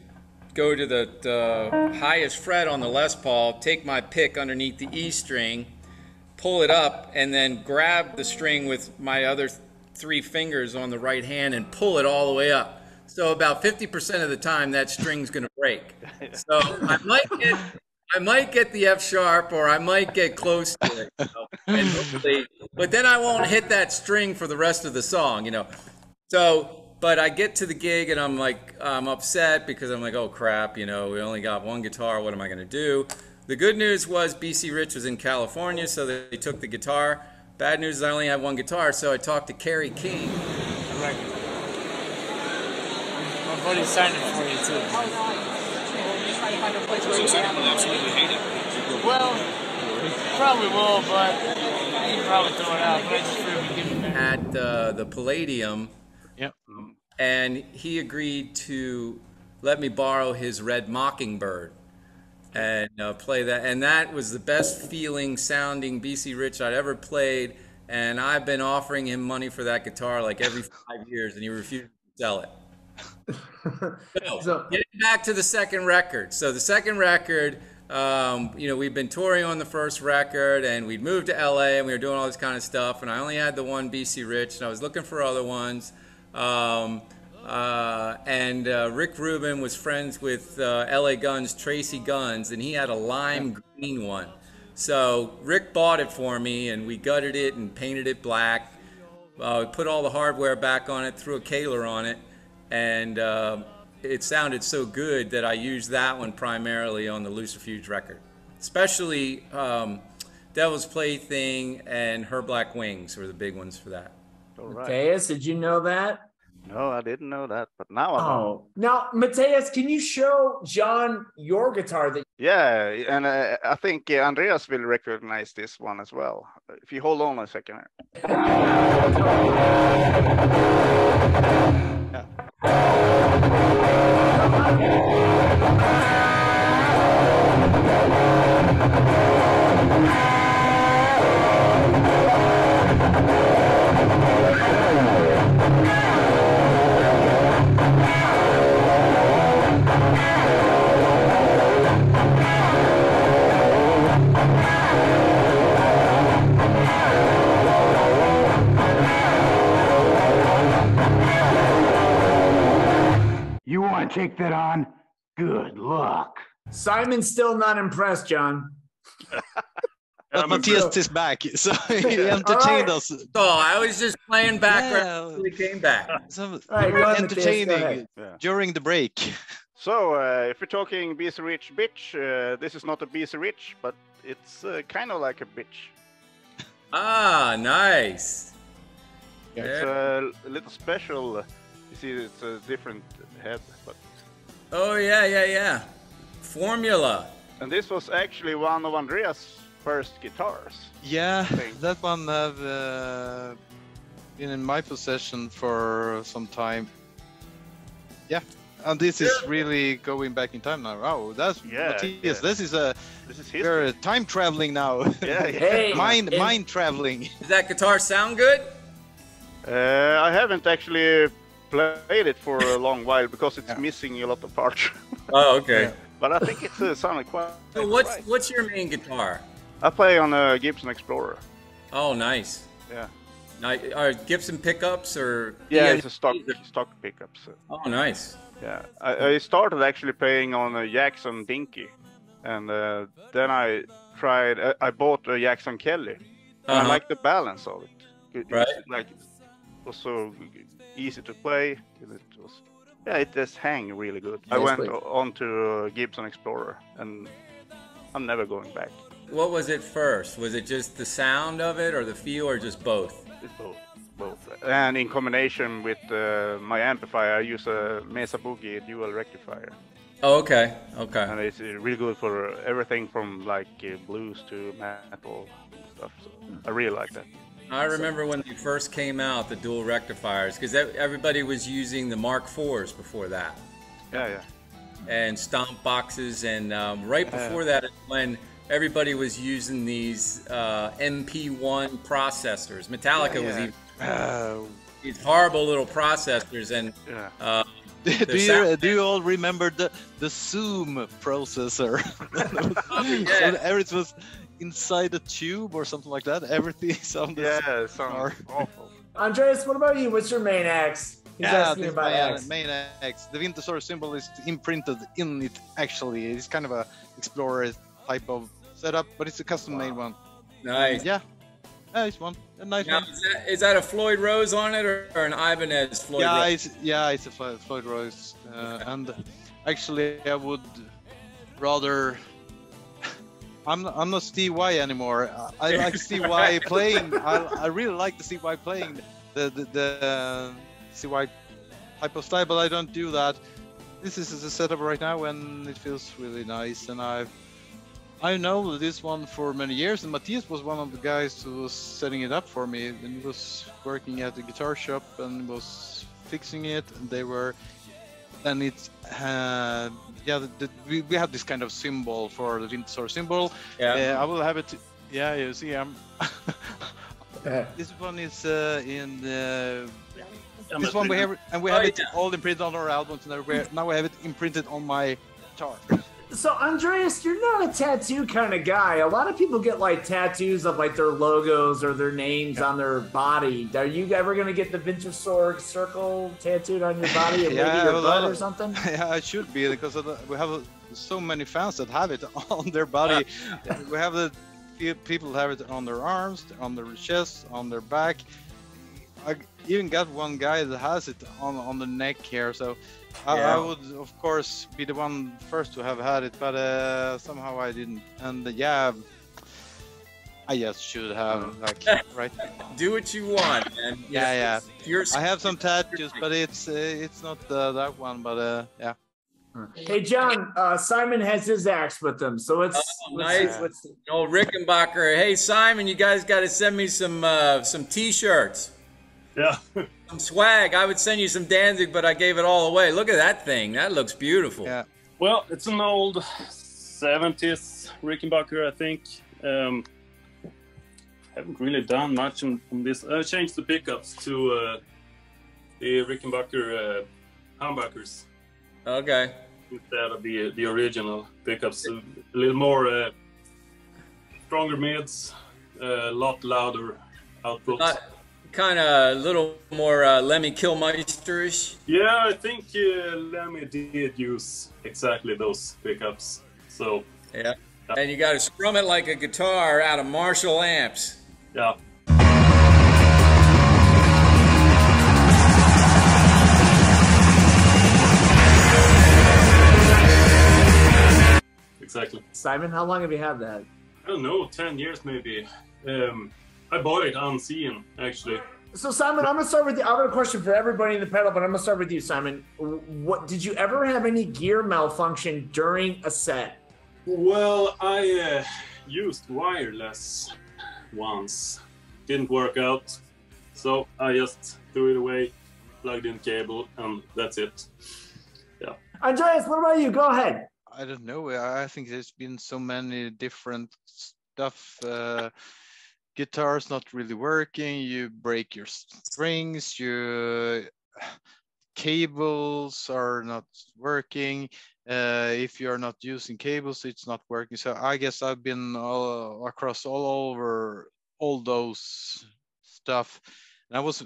go to the, the highest fret on the Les Paul, take my pick underneath the E string, pull it up, and then grab the string with my other th- three fingers on the right hand and pull it all the way up. So about 50% of the time that string's going to break. So I might get I might get the F sharp or I might get close to it. You know, but then I won't hit that string for the rest of the song, you know. So, but I get to the gig and I'm like, I'm upset because I'm like, oh crap, you know, we only got one guitar. What am I going to do? The good news was BC Rich was in California, so they took the guitar. Bad news is I only have one guitar, so I talked to Kerry King. My buddy signed it for you too. So second will absolutely hate it. Well, probably will, but he can probably throw it out. But I just figured we'd give him that. at uh, the Palladium, Yep. and he agreed to let me borrow his Red Mockingbird and uh, play that. And that was the best feeling sounding BC Rich I'd ever played. And I've been offering him money for that guitar like every five years, and he refused to sell it. So, So- getting back to the second record. So the second record, um, you know, we've been touring on the first record, and we'd moved to LA, and we were doing all this kind of stuff. And I only had the one BC Rich, and I was looking for other ones. Um, uh, and uh, Rick Rubin was friends with uh, LA Guns, Tracii Guns, and he had a lime green one. So Rick bought it for me, and we gutted it and painted it black. Uh, put all the hardware back on it, threw a Kahler on it, and uh, it sounded so good that I used that one primarily on the Lucifuge record, especially um, Devil's Plaything and Her Black Wings were the big ones for that. All right. Mateus, did you know that? No, I didn't know that, but now I know. Oh, now Mateus, can you show John your guitar that Yeah, and uh, I think uh, Andreas will recognize this one as well. If you hold on a second. here. You to take that on? Good luck. Simon's still not impressed, John? But Matthias is back, so he entertained Alright. us. So I was just playing background Yeah. until he came back. So All right, you go were ahead, Matthias, entertaining ahead. During the break. So, uh, if you're talking BC Rich bitch, uh, this is not a BC Rich, but it's uh, kind of like a bitch. Ah, nice. It's a little special. You see, it's a different head, but Oh yeah, yeah, yeah. Formula. and this was actually one of Andreas' first guitars. Yeah, that one have uh, been in my possession for some time. Yeah, And this is really going back in time now. Oh, that's Yeah, Matthias. yeah. This is a This is history. we're time traveling now. Yeah, yeah. Hey, mind mind traveling. Does that guitar sound good? Uh, I haven't actually played it for a long while because it's missing a lot of parts. Oh, okay. but I think it's uh, sounding quite. So what's right. what's your main guitar? I play on a Gibson Explorer. Oh, nice. Yeah. Now, are Gibson pickups or? Yeah, ESPs it's a stock or- stock pickups. Oh, nice. Yeah, I, I started actually playing on a Jackson Dinky, and uh, then I tried. I, I bought a Jackson Kelly. I Uh-huh. like the balance of it. It- Right. Like it was so easy to play. and It was yeah, it just hang really good. I went please. on to uh, Gibson Explorer, and I'm never going back. What was it first? Was it just the sound of it, or the feel, or just both? It's both. Both. And in combination with uh, my amplifier, I use a Mesa Boogie dual rectifier. Oh, okay, okay. and it's uh, really good for everything from like uh, blues to metal and stuff. So I really like that. I remember when they first came out, the dual rectifiers, because everybody was using the Mark IVs before that, Yeah, yeah. and stomp boxes, and um, right Yeah. before that is when everybody was using these uh, MP1 processors. Metallica was Yeah, even Uh, these horrible little processors, and Yeah. uh, do you do you all remember the the Zoom processor? yeah. Everything was inside a tube or something like that. Everything sounded Yeah, it sounds Or- awful. Andreas, what about you? What's your main axe? He's yeah, asking this about main, axe. main X. The Vintersorg symbol is imprinted in it. Actually, it's kind of a explorer type of setup, but it's a custom made one. nice. Yeah, nice one. A nice Now, one. is, that, is that a Floyd Rose on it, or, or an Ibanez Floyd yeah, Rose? it's yeah, it's a Floyd, Floyd Rose, uh, and actually, I would rather. I'm I'm not Steve Vai anymore. I I like Steve Vai playing. I, I really like the Steve Vai playing the the, the uh, Steve Vai type of style, but I don't do that. This is the setup right now, and it feels really nice. And I've I know this one for many years, and Matthias was one of the guys who was setting it up for me. And he was working at the guitar shop and was fixing it. And they were, and it's had, yeah, the, the, we, we have this kind of symbol for the Windsor symbol. Yeah. Uh, I will have it. Yeah, you see, I'm. this one is uh, in the. This one we have, and we have Oh, it yeah. all imprinted on our albums, and everywhere. now we have it imprinted on my guitar. So Andreas, you're not a tattoo kind of guy. A lot of people get like tattoos of like their logos or their names on their body. Are you ever gonna get the Vintersorg circle tattooed on your body or maybe your butt or something? yeah, it should be because of the, we have uh, so many fans that have it on their body. we have the few people have it on their arms, on their chest, on their back. I even got one guy that has it on on the neck here. So I, I would of course be the one first to have had it, but uh, somehow I didn't. And uh, yeah, I just should have like right. Do what you want, man. Yeah, yeah. If You're I have some tattoos, but it's uh, it's not uh, that one. But uh, yeah. Hey John, uh, Simon has his axe with him, so let's. Oh, let's see nice. what's- old Rickenbacker. Hey Simon, you guys got to send me some uh, some T-shirts, Yeah. some swag. I would send you some Danzig, but I gave it all away. Look at that thing. That looks beautiful. Yeah. Well, it's an old 70s Rickenbacker, I think. Um, haven't really done much on, on this. I changed the pickups to uh, the Rickenbacker uh, humbuckers Okay. instead of the the original pickups. A little more uh, stronger mids, a lot louder outputs. Uh, kind of a little more uh, Lemmy Kilmisterish. Yeah, I think uh, Lemmy did use exactly those pickups. So Yeah. And you got to strum it like a guitar out of Marshall amps. yeah, exactly. Simon, how long have you had that? I don't know, ten years maybe. Um, I bought it unseen actually. So Simon, I'm gonna start with the. I've got a question for everybody in the pedal, but I'm gonna start with you, Simon. What did you ever have any gear malfunction during a set? Well, I uh, used wireless once. Didn't work out, so I just threw it away, plugged in cable, and that's it. Yeah. Andreas, what about you? Go ahead. I don't know. I I think there's been so many different stuff. Uh, guitar's not really working. You break your strings. You cables are not working. Uh, if you are not using cables, it's not working. So I guess I've been all across all over all those stuff. And I was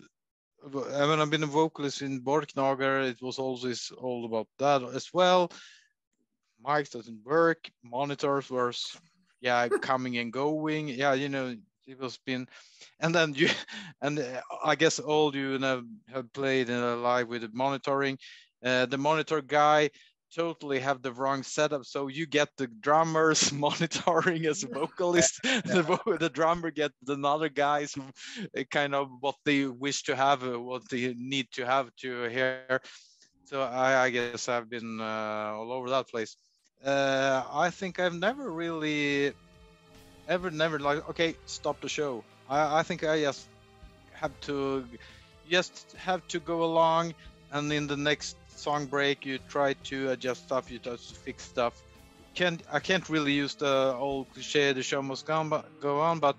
I mean, I've been a vocalist in Borknagar. It was always all about that as well. Mics doesn't work. Monitors were, yeah, coming and going. Yeah, you know, it was been, and then you, and uh, I guess all you have, have played in a live with the monitoring. Uh, the monitor guy totally have the wrong setup. So you get the drummers monitoring as a vocalist. the, the drummer get another guys uh, kind of what they wish to have, uh, what they need to have to hear. So I, I guess I've been uh, all over that place. Uh, I think I've never really, ever, never like, okay, stop the show. I, I think I just have to, just have to go along, and in the next song break, you try to adjust stuff, you to fix stuff. Can't I can't really use the old cliche, the show must go go on, but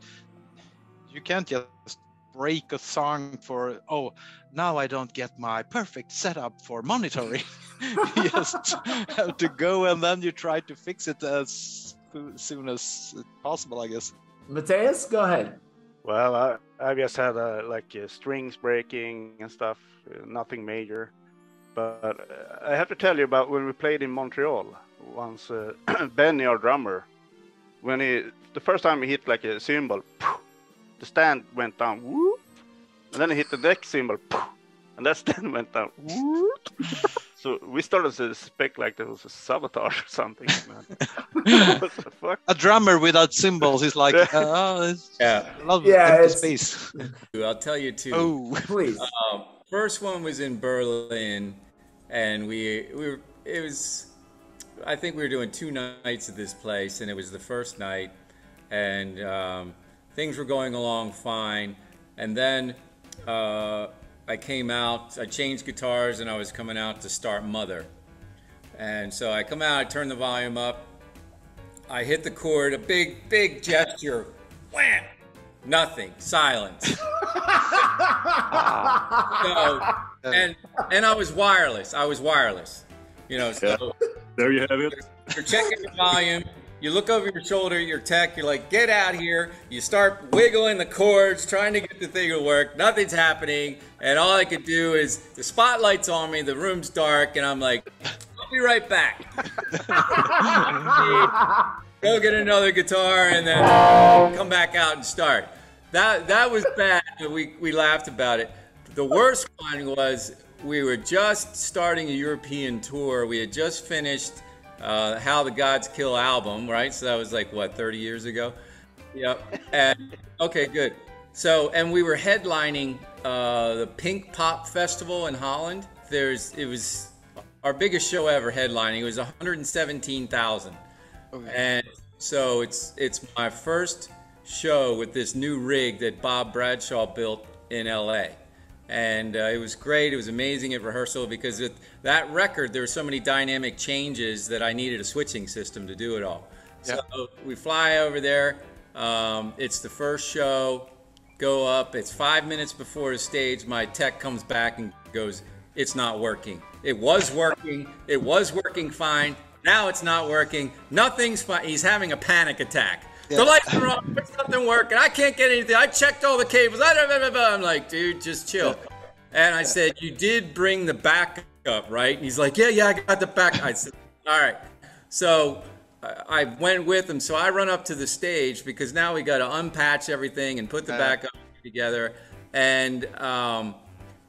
you can't just break a song for oh now I don't get my perfect setup for monitoring. just have to go and then you try to fix it as soon as possible, I guess. Mateus, go ahead. Well, I, I just had uh, like uh, strings breaking and stuff, uh, nothing major. But uh, I have to tell you about when we played in Montreal once. Uh, Benny, our drummer, when he the first time he hit like a cymbal, the stand went down, whoop, and then he hit the next cymbal, and that stand went down. whoop. so we started to suspect like there was a sabotage or something. Man. what the fuck? A drummer without cymbals is like, uh, oh, it's Yeah. a lot of Yeah, it's- space. I'll tell you two. Oh, Please. Um, first one was in Berlin, and we we were it was I think we were doing two nights at this place, and it was the first night, and um, things were going along fine, and then uh, I came out, I changed guitars, and I was coming out to start Mother, and so I come out, I turn the volume up, I hit the chord, a big big gesture, wham, nothing, silence. So, and and I was wireless. I was wireless. You know, so There you have it. you're checking the volume. You look over your shoulder, your tech. You're like, get out here. You start wiggling the cords, trying to get the thing to work. Nothing's happening, and all I could do is the spotlight's on me. The room's dark, and I'm like, I'll be right back. Go get another guitar, and then come back out and start. That that was bad. but We we laughed about it. The worst one was we were just starting a European tour. We had just finished uh, How the Gods Kill album, right? So that was like what 30 years ago. Yep. And okay, good. So and we were headlining uh, the Pink Pop Festival in Holland. There's it was our biggest show ever headlining. It was 117,000. Okay. And so it's it's my first show with this new rig that Bob Bradshaw built in LA. And uh, it was great. It was amazing at rehearsal because with that record, there were so many dynamic changes that I needed a switching system to do it all. So we fly over there. Um, it's the first show. Go up. It's five minutes before the stage. My tech comes back and goes, "It's not working. It was working. It was working fine. Now it's not working. Nothing's fine. He's having a panic attack. The lights are on. There's nothing working. I can't get anything. I checked all the cables. I don't- blah, blah, blah. I'm like, dude, just chill. And I said, you did bring the backup, right? And he's like, yeah, yeah, I got the back. I said, all right. So I I went with him. So I run up to the stage because now we got to unpatch everything and put the backup together. And, um,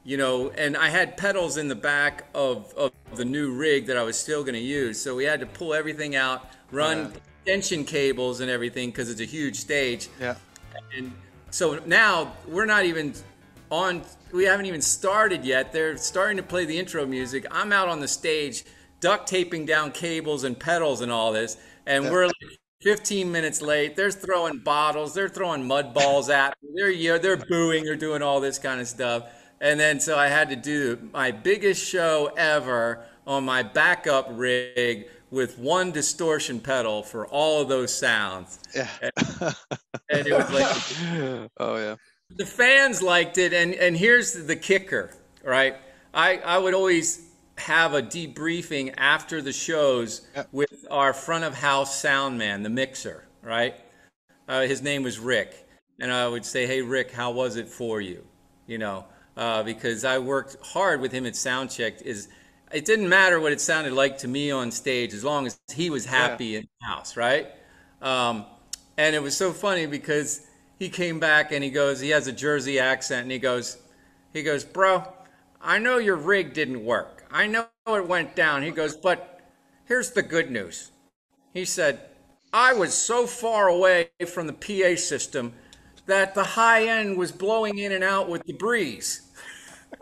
you know, and I had pedals in the back of, of the new rig that I was still going to use. So we had to pull everything out, run extension cables and everything because it's a huge stage. yeah. And so now we're not even on, we haven't even started yet. They're starting to play the intro music. I'm out on the stage duct taping down cables and pedals and all this. And we're like 15 minutes late. They're throwing bottles, they're throwing mud balls at me. They're, yeah, they're booing, they're doing all this kind of stuff. And then so I had to do my biggest show ever on my backup rig with one distortion pedal for all of those sounds. Yeah. And, and it was like oh yeah. the fans liked it and and here's the kicker right i i would always have a debriefing after the shows with our front of house sound man the mixer right uh, his name was rick and i would say hey rick how was it for you you know uh, because i worked hard with him at soundcheck is it didn't matter what it sounded like to me on stage as long as he was happy in the house right um, and it was so funny because he came back and he goes, he has a Jersey accent and he goes, he goes, bro, I know your rig didn't work. I know it went down. He goes, but here's the good news. He said, I was so far away from the PA system that the high end was blowing in and out with the breeze.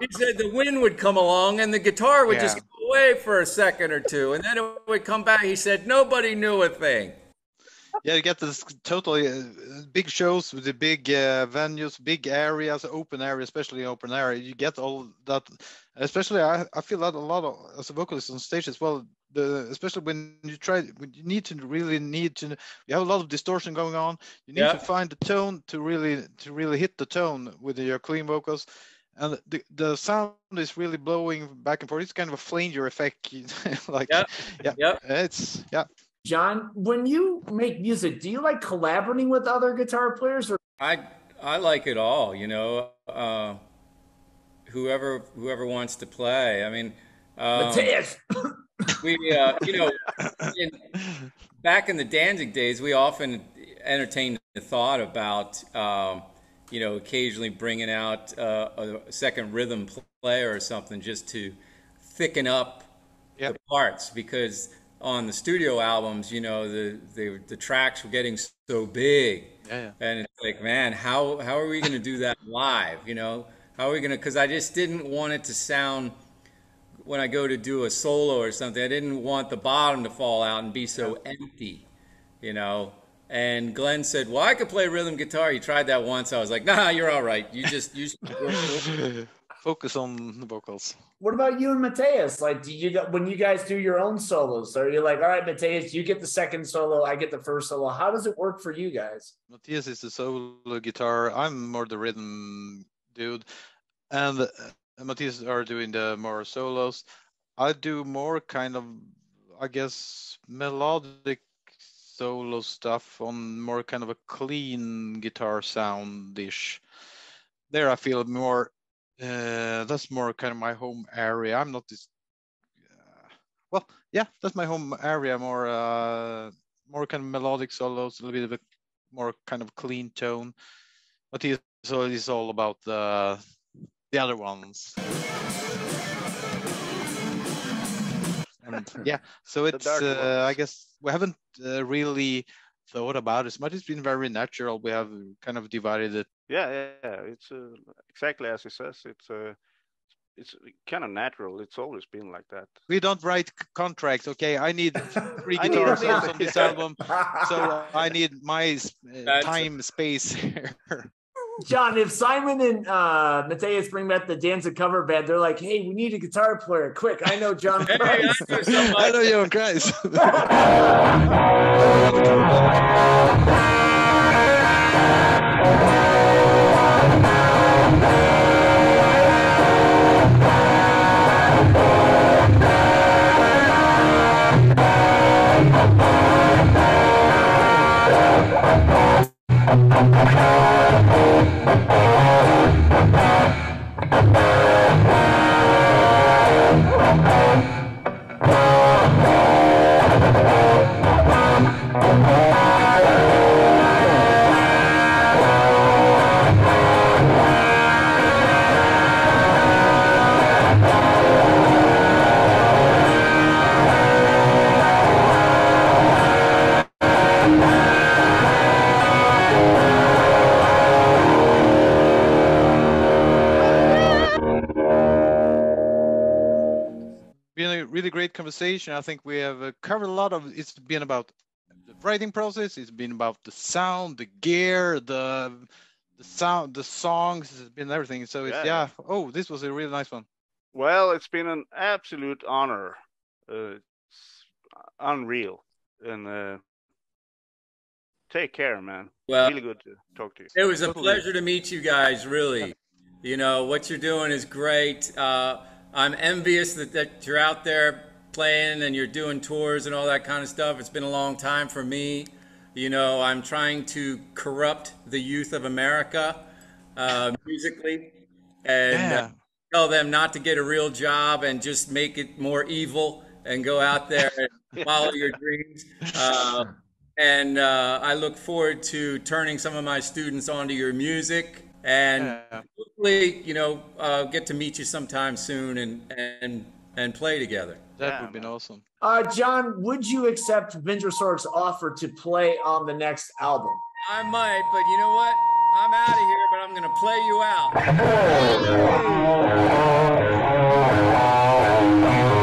he said the wind would come along and the guitar would just go away for a second or two and then it would come back. He said nobody knew a thing. Yeah, you get this totally uh, big shows with the big uh, venues, big areas, open area, especially open area. You get all that. Especially, I, I feel that a lot of as a vocalist on stage as well. The especially when you try, when you need to really need to. You have a lot of distortion going on. You need Yeah. to find the tone to really to really hit the tone with your clean vocals. And the, the sound is really blowing back and forth. It's kind of a flanger effect, like Yep. yeah, Yep. it's yeah. John, when you make music, do you like collaborating with other guitar players or I I like it all, you know. Uh, whoever whoever wants to play. I mean, um, Matthias? we uh, you know in, back in the Danzig days, we often entertained the thought about um, you know occasionally bringing out uh, a second rhythm player or something just to thicken up the parts because on the studio albums, you know, the the, the tracks were getting so big. Yeah, yeah. And it's like, man, how how are we going to do that live? You know, how are we going to? Because I just didn't want it to sound when I go to do a solo or something. I didn't want the bottom to fall out and be so empty. You know. And Glenn said, "Well, I could play rhythm guitar." You tried that once. I was like, "Nah, you're all right. You just you." Focus on the vocals. what about you and Mateus? Like, do you when you guys do your own solos? Are you like, all right, Mateus, you get the second solo, I get the first solo? How does it work for you guys? Matthias is the solo guitar. I'm more the rhythm dude, and uh, Matthias are doing the more solos. I do more kind of, I guess, melodic solo stuff on more kind of a clean guitar sound-ish. There, I feel more. Uh, that's more kind of my home area. I'm not this. Uh, well, yeah, that's my home area. More, uh, more kind of melodic solos, a little bit of a more kind of clean tone. But he so it's all about the the other ones. And yeah, so it's uh, I guess we haven't uh, really thought about it as much. It's been very natural. We have kind of divided it. Yeah, yeah, yeah. It's uh, exactly as he says. It's uh, it's kind of natural. It's always been like that. We don't write c- contracts. Okay, I need three I need guitar solos on this album, so I need my uh, time space here. John, if Simon and uh, Mateus bring back the Danzig cover band, they're like, hey, we need a guitar player. Quick, I know John Hey, Price. I know somebody. I know you, Christ. conversation. I think we have uh, covered a lot of. It's been about the writing process. It's been about the sound, the gear, the the sound, the songs. It's been everything. So it's Yeah, yeah. yeah. Oh, this was a really nice one. Well, it's been an absolute honor. Uh, it's unreal. And uh, take care, man. Well- really good to talk to you. It was a pleasure to meet you guys, really. You know, what you're doing is great. Uh, I'm envious that, that you're out there playing and you're doing tours and all that kind of stuff. It's been a long time for me. You know, I'm trying to corrupt the youth of America uh, musically and uh, Yeah. tell them not to get a real job and just make it more evil and go out there and follow your dreams. Uh, and uh, I look forward to turning some of my students onto your music and Yeah. hopefully, you know, uh, get to meet you sometime soon and and and play together. That Yeah, would be man. awesome. Uh, John, would you accept Vintersorg's offer to play on the next album? I might, but you know what? I'm out of here, but I'm gonna play you out.